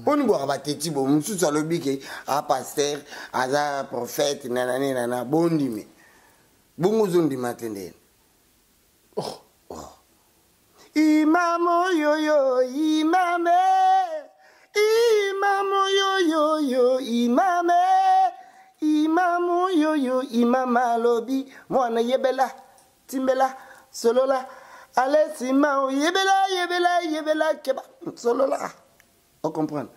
Mponi bwaka bateti bo mosusu alobi ke apaster aza prophète nanani nana bondime. Bongo ozondima te ndeni. Oh. Oh. Imam oyoyo imame. Imam oyoyoyo imame. Imam oyoyo imam alobi. Mwana yebela timbela. Solola. Ale sima yebela yebela yebela keba. Solola. O comprendre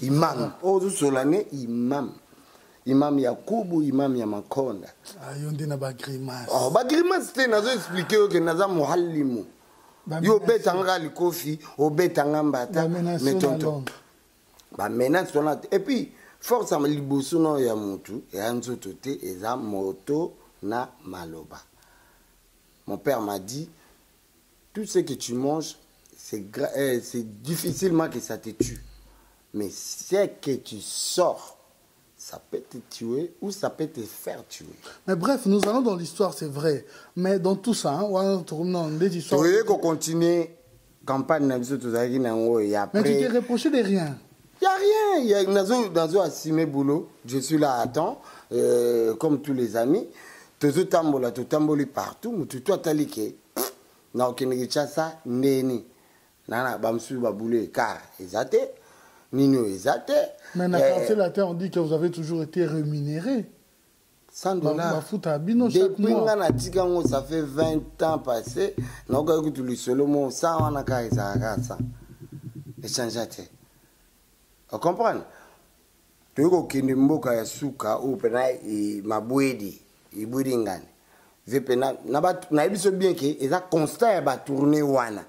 imam. Ozosolola ne imam. Imam ya kubu imam ya makonda. Ah, yo nde na bagrimace oh, bagrimace te nazo explike oke naza mohalimu yo obetanga kaka likofi obetanga mbata londres bamenance wana te epuis force ya liboso no ya motu eya nzoto te eza moto na maloba mon père m'a dit tout ce que tu manges c'est euh, difficilement que ça te tue mais ce que tu sors ça peut te tuer ou ça peut te faire tuer mais bref nous allons dans l'histoire c'est vrai mais dans tout ça hein, wana tokomona nde histoire toyei kocontinue campagne na biso tozalaki na yango ya mais tu t'es reproché de rien Il n'y a rien. Il y a, nazo, nazo assumé boulot. Je suis là à temps, euh, comme tous les amis. Tozo tambola, to tamboli partout. Mutu to atalike. Na okende kichasa neni. Nana bamsu babule car ezate. Nino ezate. mais na Eh, quartier latin on dit que vous avez toujours été rémunéré 100 Ba- dollars. bafuta bino Depuis nga natika yango ça fait 20 ans passé. naokaki kutu lisolo mo 100 wana kaka ezalaka 100. echange te ocomprendre toyei kokende mboka ya suka oyo mpena e- mabwedi ebwedi ngani ve mpena na batu- nayebi biso bien ke eza constat ya batourne wana.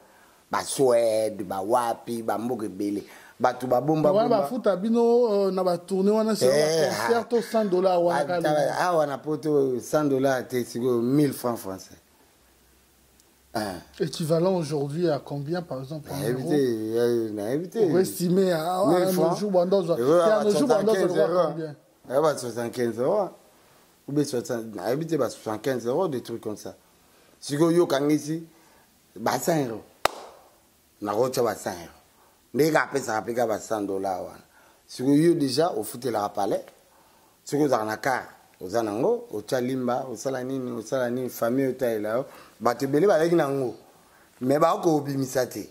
Baswede bawapi bamboka ebele. Bato wana babombabomba bafuta bino euh, na batourne wana Eh, c'est concert to 100 dollars wana kaka Ata- awa na poto 100 dollars te sikoyo 1000 francs français. Ah. équivalent aujourd'hui à combien par exemple en euros? Pour estimer à à francs. jours bandozwa Et voilà, à jours 75 bandozwa euros. combien? Eh bah, 75 euros. Ou bien 60, nayebi te ba 75 euros, des trucs comme ça. sikoyo yokangisi ba 100 euros. Nakotya ba 100 euros. Ndenge apesaka mpe kaka ba 100 dollar wana sikoyo yo déjà ofutelaka palais. Soki ozalaka na kar oza nango otya limba osala nini osala nini famille otalela yo bato ebele bazalaki nango me bakobimisa te.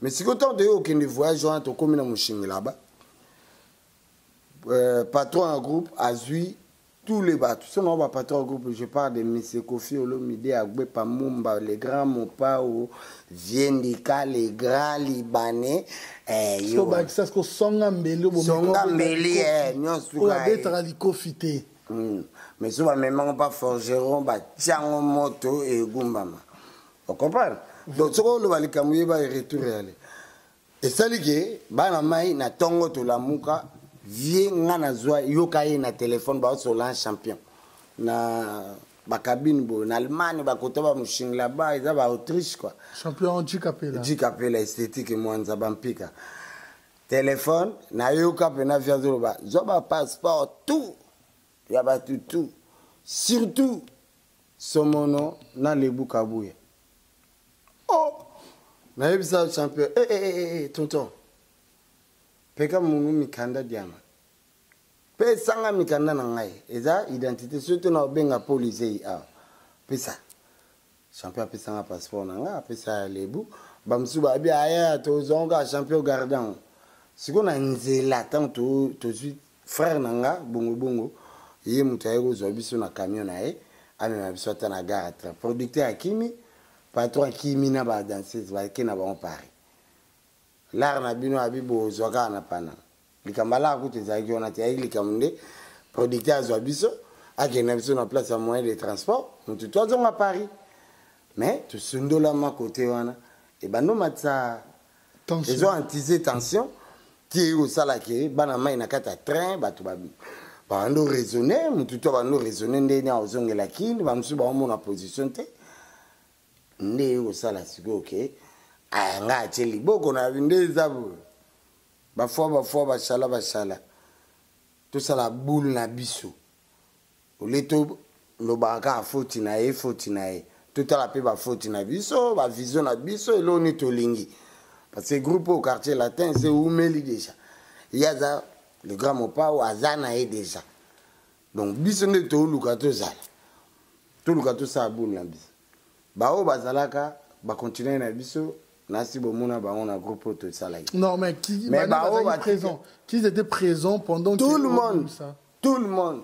Mais sikoyo ntango toyei kokende voyage wana tokómi na moshingilaba euh, patron ya groupe azwi tous les bateaux. Ce n'est pas trop groupe, je parle de M. Kofi Olomide, Agbe Pamumba, les grands Mopao, Viendika, les grands Libanais. Eh, ça, c'est que Songambeli, Songambeli, eh, Nyonsuka. Kofi te. Hmm. Mais souvent, même on pas forgeron, bah, tiens, moto et gumbama. Vous comprenez? Donc, ce qu'on va le camouiller, va y retourner. Et ça, c'est que, bah, na mai, na tongo, tout la mouka, vie nga nazwa yoka ye na telefone baosola un champion. Na bakabine boye na allemagne bakota bamoshingla ba eza baautriche quoi. Champion jikapela jikapela esthétique mwanza bampika telefone nayoka mpena vi azoloba zwa bapasseport tout. Ya bato tout surtout somono na lebu kabuya oh! Nayebisa champion. Eh, eh, eh, eh, tonton peka mungu mikanda diama. Mpe esanga mikanda na ngai. Eza identité surtout na obenga polise awa pesa. Champion apesanga passeport na ngai apesa ya lebu. Bamosusu babi aya tozwango kaka champion gardan sikoyo na nzela ntango tozwi frère na nga bongobongo ye moto aye kozwa biso na camion na ye amema biso ata na gare. Tra producteur akimi patron akimi na badanseuse bake na bango paris lare na bino abi bozwa kaka na pana likambo alaka kutu ezalaki wana te ayaki likambo nde producteur azwa biso akende na biso na place ya moyen de transport. Motu to azonga paris. Mais tosundolama kote wana. Ebando matisa ezo antise tension ti eyi kosalaki bana mai na kati ya train bato ba- bando raisonne motu to bando raisonne ndeni azongela kini bamosusu baomona position te. Nde eyi kosala sikoyo ke ayanga atie liboko na nde eza bafwa bafwa bashala bashala tosala boule na biso. Ole tolobaka kaka foti na ye foti na ye. Totala mpe bafoti na biso bavision na biso eloko nini tolingi parce que groupe au quartier latin se umeli déjà. Ye aza le grand mopao aza na ye déjà. Donc biso nde toluka tozala toluka tosala boule na biso. Baoyo bazalaka bakontinue na biso nasi bomona bango na groupe oyo non mais qui Mais bah, oh, présent qu'ils étaient présents pendant tout que- le monde tout le monde.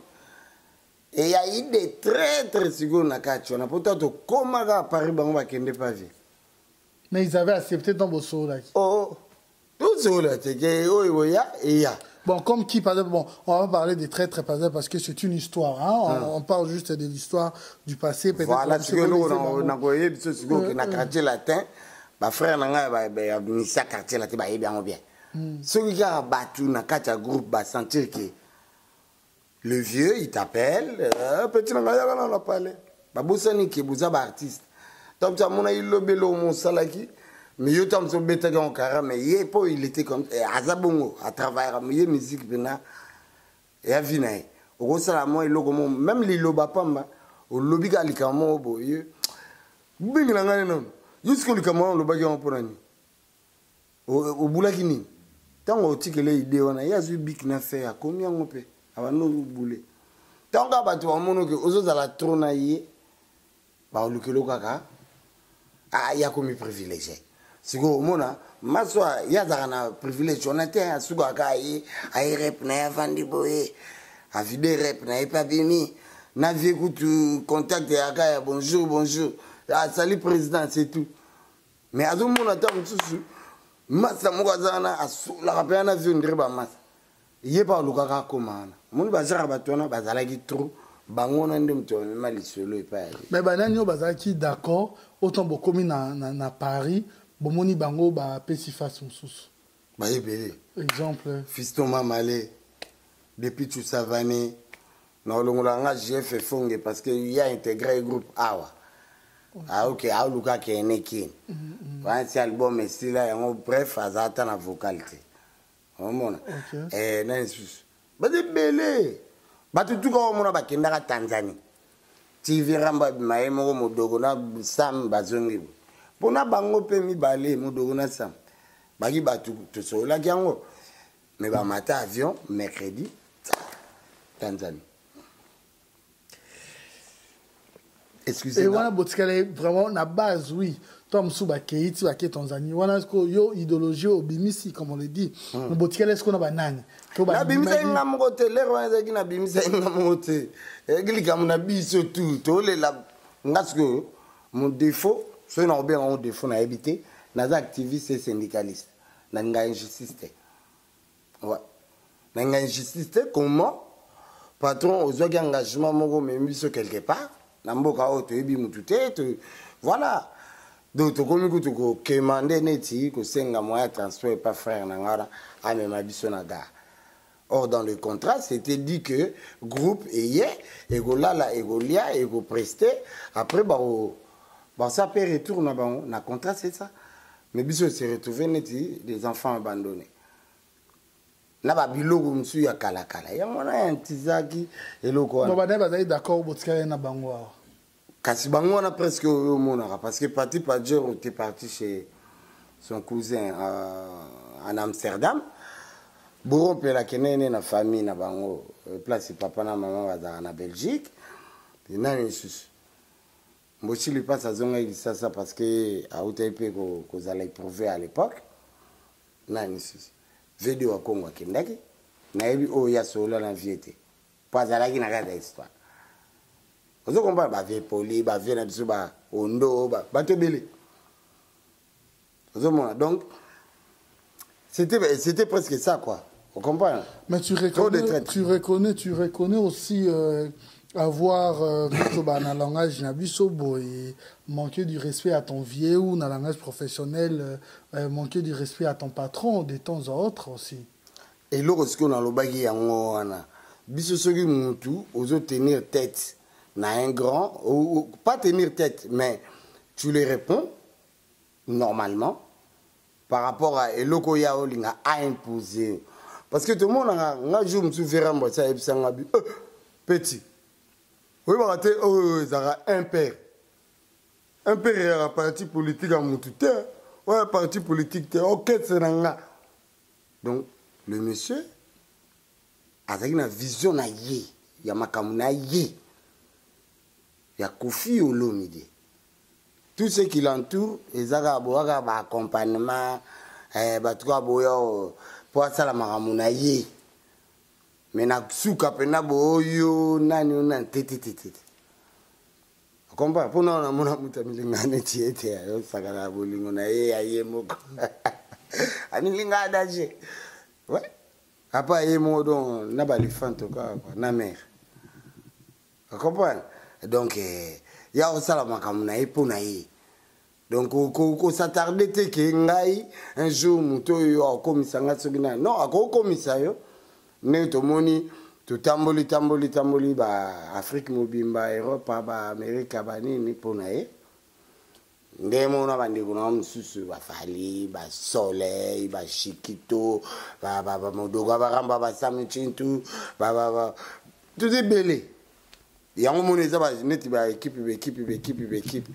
Eya ide traître sikoyo na kati wana mpo ta tokomaka paris bango bakende pavie mais ils avaient accepté dans bosololaki oo tozola teke oyo boya eya Bon, comme qui, par exemple, bon, on va parler des traîtres, par exemple, parce que c'est une histoire. Hein? On, on parle juste de l'histoire du passé. Voilà que vous eloko connaissez, bon, nakoyebi biso sikoyo okenda quartier latin bafrère na ngai ya misa quartier latin bayebi yango bien. Soki kaka bato na kati ya groupe basentir ke le vieux il t'appelle euh, petit na ngai yaka na na pale. Babosani ke boza baartiste ntango ti amona ilobi eloko mosalaki mais yo ntango so obetaki yango kara mais ye mpo il était comme eh, aza bongo atravaillera mais ye musique mpena ya vi na ye. Okosala mwa eloko mo même liloba pamba olobi kaka likambo moko boye. Bengi na ngai nano sikoyo likambo wana olobaki yango mpo nani O- obulaki nini ntango otikele ide wana ye azwi biki na fe akomi yango mpe abandi obule ntango bato bamoni oke ozozala tro na ye baolukeli kaka ye akomi privilégié sikoyo omona maso ye azalaka na privilège. Wana te asukaka kaka ye aye rep na ye avandi boye avide rep na ye mpe abimi na vie kutu contact yaka ya bonjour bonjour asali président c'est tout. Mais azomona ta mosusu masa moko aza wana asolaka mpe wana vie ondire bamasa ye mpe alukaka akóma wana omoni bajara bato wana bazalaki tro bango wana nde moto amema lisolo epai ya mais banani oyo bazalaki d'accord autant bokomi na, na, na paris bomoni bango bapesi face mosusu bayebele exemple fiston mamale depuis tusavane na olongola nga gf efonge parce que ye aintégré groupe awa aoke aoluka kene kini wansi album esila yango bref aza ata na vocal te omona na lisusu baza ebele bato tuka omona bakendaka tanzanie. Tv ramba abima ye moko modogo na sam bazongi bo mpona bango mpe mibale modogo na sam. Baki bato tosololaki yango me bamata avion mercredi tanzanie e excusez wana botikala vraiment na base oui. To mosusu bakei ti bake tanzanie wana siko yo idéologie obimisi comme on le dit. Mais botikala siko na banani to nabimisaki nga moko te lere wana ezalaki nabimisaki nga moko te ezalaki likambo na biso tu tolela nga sikoyo mon défaut soki nakobenga ngo défaut nayebi te naza activiste et syndicaliste. Nalinga injustice te ouais. nalinga injustice te comment? Patron ozwaki engagement moko omemi biso quelque part na mboka oyo toyebi mutu te voilà. Donc tokomi kutu kokema nde neti kosenga moyen ya transport epa frère na nga wana amema biso na or dans le contrat c'était dit que groupe eye ekolala ekolia ekopreste. Après bako basa mpe retour na bango na contrat c'est ça. Mais biso se retrouve neti des enfants abandonnés na babiloko mosusu ya kalakala yango wana yantizaki eloko wana bon banani bazali d'accord botikala na bango awa kasi bango wana presque oyo omonaka parce que était parti chez son cousin euh, en amsterdam. Boro mpelaki nene na famille na bango euh, place papa na mama bazalaka na belgique. Nani lisusu mbosili mpasi azongaki lisasa parce que autaki mpe ko- kozala éprouvé à l'époque. Nani lisusu video ya kongo akendaki nayebi oyo ya solola na vie te. Mpo azalaki na kati ya histoire. Ozo comprendre bavie poli bavie na biso baondo ba- bato ebele. Ozomona donc c'était c'était presque ça quoi. On comprend Mais tu reconnais, tu reconnais, tu reconnais aussi euh, avoir euh, dans le langage boy, manquer du respect à ton vieux ou dans le langage professionnel, euh, euh, manquer du respect à ton patron de temps en autre aussi. eloko sikoyo nalobaki yango wana biso soki mutu ozotenir tête na un grand ou, pas tenir tête mais tu le réponds normalement par rapport à eloko oyo olinga aimpose yo parce que tomonaka nga jour mosusu verambo ati ayebisanga bi "Eh, petit oyebaka te oyo ezalaka impère impère eyaka parti politique ya motu te oyo parti politique te oketse na nga donc le monsieur azalaki na vision na ye ya makambo na ye ya kofi olomide tout ce qui l'entoure eza kaka boya kaka baaccompagnement eh, bato kaka boya mpo asala makambo na me nasuka mpena boyo nani o nani tetetetete okompa mpona namona moto amilinga neti ete ayosaka na bolingo na ye ya ye moko amilinga adaje ouais. apa ye moko donc na balifante kaka na mare okomprendre donc eh, ya kosala makambo na ye mpo na ye donc kosatarde te ke ngai un jour moto oyo akokomisa ngai soki nani non akokomisa yo nde tomoni totamboli tamboli tamboli baafrike mobimba erope baamerika banini mpo na ye. Nde mona bandeko na mosusu bafali basoleil bashikito modoko baramba basamichintu tuti ebele yango mona eza neti baekipe baekipe baekipe baekipe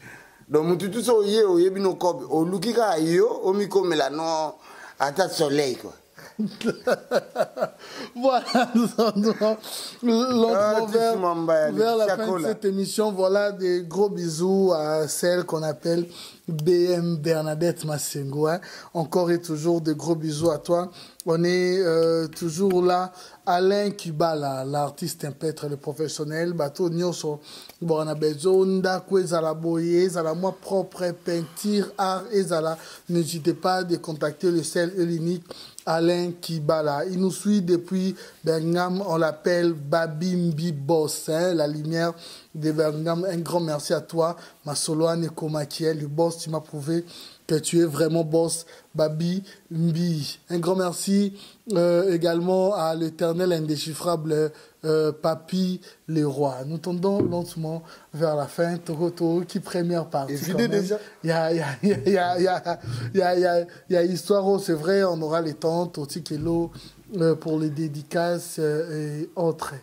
donc motu tu so oye oyebi no kobe. Oluki kaka yo omikomela no ata soleil quoi voilà, nous entrons lentement vers, vers la fin de cette émission. Voilà des gros bisous à celle qu'on appelle BM Bernadette Massengo. Hein. Encore et toujours des gros bisous à toi. On est euh, toujours là. Alain Kibala, l'artiste impêtre, le professionnel. Bateau Nyoso, Borana Bezonda, Kwezala Boye, Zala moi propre peinture, art et Zala. N'hésitez pas de contacter le sel et l'unique Alain Kibala. Il nous suit depuis Birmingham. On l'appelle Babimbi Boss, hein, la lumière de Birmingham. Un grand merci à toi, Masoloane Komakiel, le boss. Tu m'as prouvé que tu es vraiment boss, Babi Mbi. Un grand merci euh, également à l'éternel indéchiffrable euh, Papy Leroy. Nous tendons lentement vers la fin. Toro Toro qui première partie. Déjà Il y a, y, a, y, a, y, a, y, a, y, a, y, a, y a histoire, oh, c'est vrai, on aura les temps, Toti Kelo euh, pour les dédicaces euh, et autres.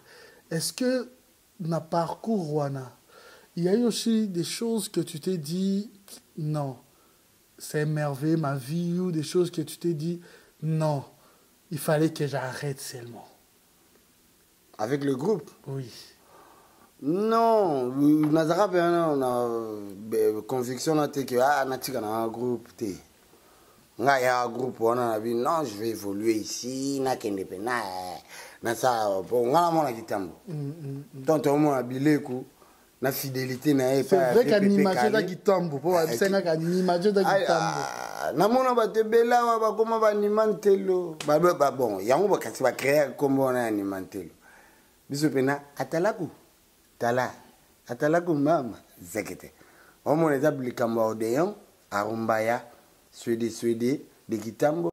Est-ce que, dans parcours Rwanda, il y a eu aussi des choses que tu t'es dit, non, c'est merveilleux, ma vie, ou des choses que tu t'es dit, non, il fallait que j'arrête seulement. Avec le groupe Oui. Non, nazaka mpena na conviction na te ke ah natika na groupe te ngai ya groupe wana na bi non je vais évoluer ici nakende mpe na nasala po ngai namona kitambo donc tomona bileko na fidélité na ye C'est vrai qu'animation eza kitambo mpo babisengaka animation eza kitambo namona bato ebele awa bakóma banima ntelo bon yango kasi bacréaka nkombo wana ya anima ntelo biso mpena atalaku tala atalaku mama zekete. Omona eza likambo ya odeyon arumbaya swede swede de kitambo.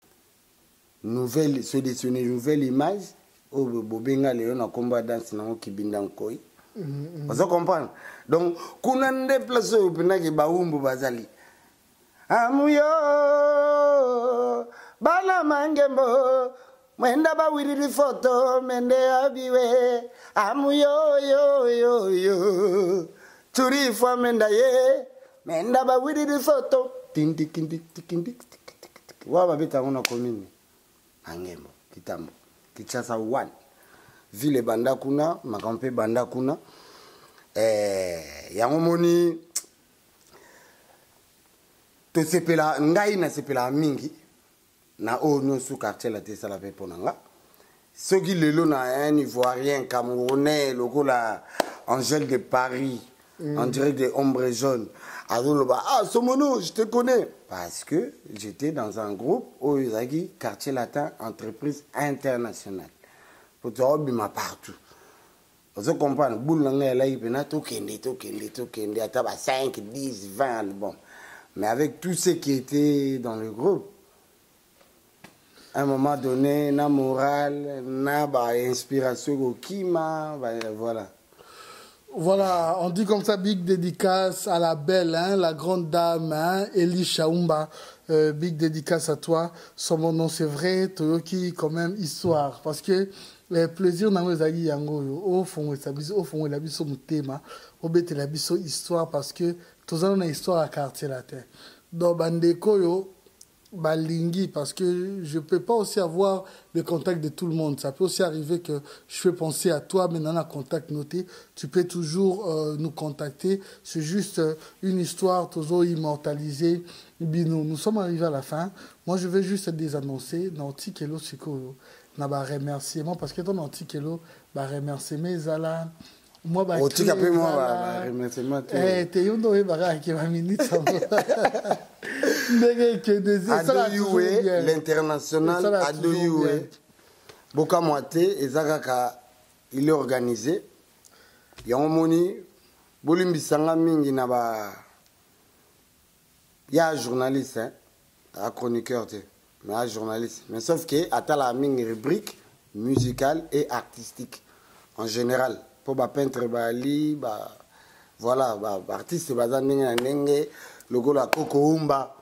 Nouvelle swede swede nouvelle image. Oyo bobenga lelo na nkombo ya danse nango kibinda nkoi. Ozo comprendre? Donc kuna nde place oyo mpendaki bawumbu bazali. Amuyo bana mangembo mwenda bawiriri foto mende abiwe. Amuyoyoyoyo turifwa menda ye. Menda bawiriri foto. Tindikindikindiki wa babetango na komini? Mangembo kitambo. Kinshasa 1 ville ebanda kuna makambo mpe ebanda kuna. Eh, yango moni tosepela ngai nasepelaka mingi na oyo nyonso quartier la te esala mpe mpo na nga soki lelo na un ivoirien camerounais lokola angèle de paris mm. en direct de ombre jaune azoloba ah somono je te connais. Parce que j'étais dans un groupe oyo ezalaki quartier latin entreprise internationale. Po toobima partout. Ozo comprendre bule na ngai elaki mpena tokende tokende tokende ata ba 5 10 20 album mais avec tout ce qui était dans le groupe à un moment donné na moral na bainspiration kokima voilà Voilà, on dit comme ça, big dédicace à la belle, hein, la grande dame, hein, Elie Chaumba. Euh, big dédicace à toi. Son mon nom, c'est vrai, Toyoki, quand même, histoire. Parce que le plaisir nango ezali yango au fond biso au fond ela biso motema obetela biso histoire parce que tozala na histoire ya quartier latin donc bandeko oyo balingi parce que je peux pas aussi avoir le contact de tout le monde. Ça peut aussi arriver que je fais penser à toi mais dans un contact noté. Tu peux toujours euh, nous contacter. C'est juste euh, une histoire toujours immortalisée. Bino nous sommes arrivés à la fin. Moi je vais juste désannoncer na otikelo sikoyo na baremerciement parce que ton antikelo baremerciement ezala mwa otika mpe mwa baremerciement te te yo oyebaka baminute adoyue l'international adoyue bokamwa te eza kaka il est organisé. Yango moni bolimbisanga mingi na ba ya journaliste hein? a chroniqueur te mais a journaliste. Mais sauf que atalaka mingi rubrique musicale et artistique en général. Mpo bapeintre bali ba voilà baartiste baza ndenge na ndenge lokola kokoumba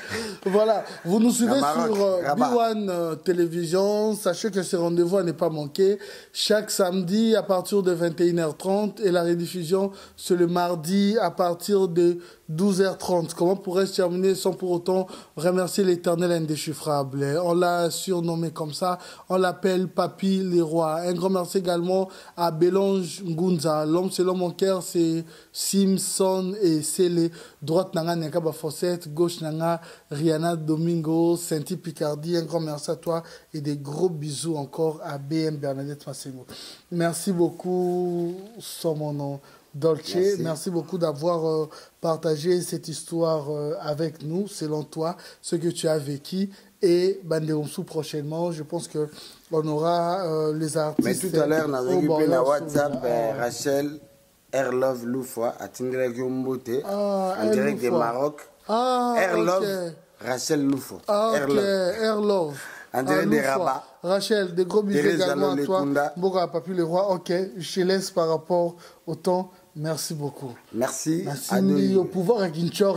voilà, vous nous suivez sur euh, B1 euh, Télévision. Sachez que ce rendez-vous n'est pas manqué. Chaque samedi à partir de 21h30 et la rediffusion c'est le mardi à partir de 12h30. Comment pourrais-je terminer sans pour autant remercier l'éternel indéchiffrable? On l'a surnommé comme ça. On l'appelle Papy Leroy. Un grand merci également à Belonge Ngunza. L'homme selon mon cœur, c'est Simpson et Sele. Droite Nanga Nekaba Fossette. Gauche Nanga Rihanna Domingo. Sainti Picardie. Un grand merci à toi et des gros bisous encore à BM Bernadette Massengo. Merci beaucoup, sur mon nom. Dolce, merci, merci beaucoup d'avoir euh, partagé cette histoire euh, avec nous, selon toi, ce que tu as vécu. Et Banderomsou prochainement, je pense que on aura euh, les artistes. Mais tout à l'heure, on a récupéré la WhatsApp euh, Rachel Airlove Loufoua, à Tingrek Yombote, ah, en direct du Maroc. Ah, Airlove okay. Rachel Loufo. Ah, ok, Airlove. En direct des Rabat. Rachel, des gros bisous également à toi. Boga Papi le roi, ok, je te laisse par rapport au temps. Merci beaucoup. Merci. Merci au pouvoir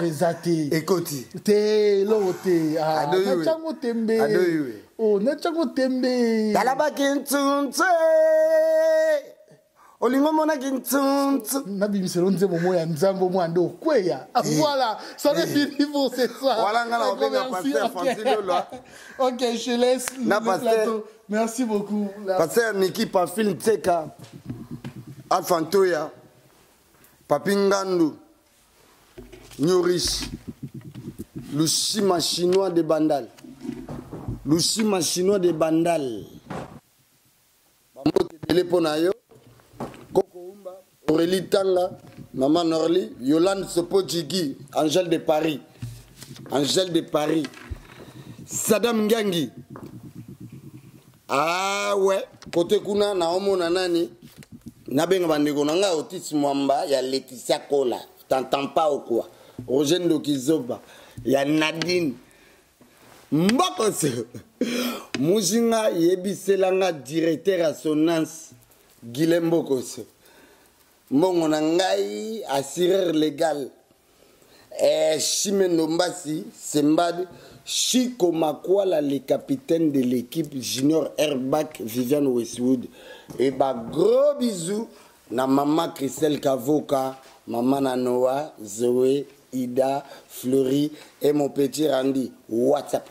ezate. Ekoti. Te lo te. Ah, na tembe. Oh, na chango tembe. Talaba kintsuntse. olingo omonaki nzembo mo ya nzambe ande okweya voilà ça n'est fini pour ce soir Voilà, nga na obenga merci, Pasteur ok. Francine Loloa. ok je laisse Na le Pasteur. merci beaucoup paster niki alpha ntoya papi ngandu nyorish lushima chinois de bandal. Lushima chinois de bandal. Koko umba aurélie tanga mama norli yolande sopojigi angèle de paris. Angèle de paris. Sadam ngangi. Awe kote kuna naomona nani nabenga bandeko na ngai otis mwamba ya leticia kola. Tantampa okwa roger ndokizoba ya nadine. Mbokoso muzinga yebiselanga directeur ya sonance gile mbokoso mbongo na ngai assureur légal. Eh, Chimeno Mbassi, Sembad, Chico Makwala, le capitaine de l'équipe Junior Airback, Viviane Westwood. Et bah, gros bisous na maman Christelle Kavoka, maman Nanoa, Zoé, Ida, Fleury et mon petit Randy. WhatsApp.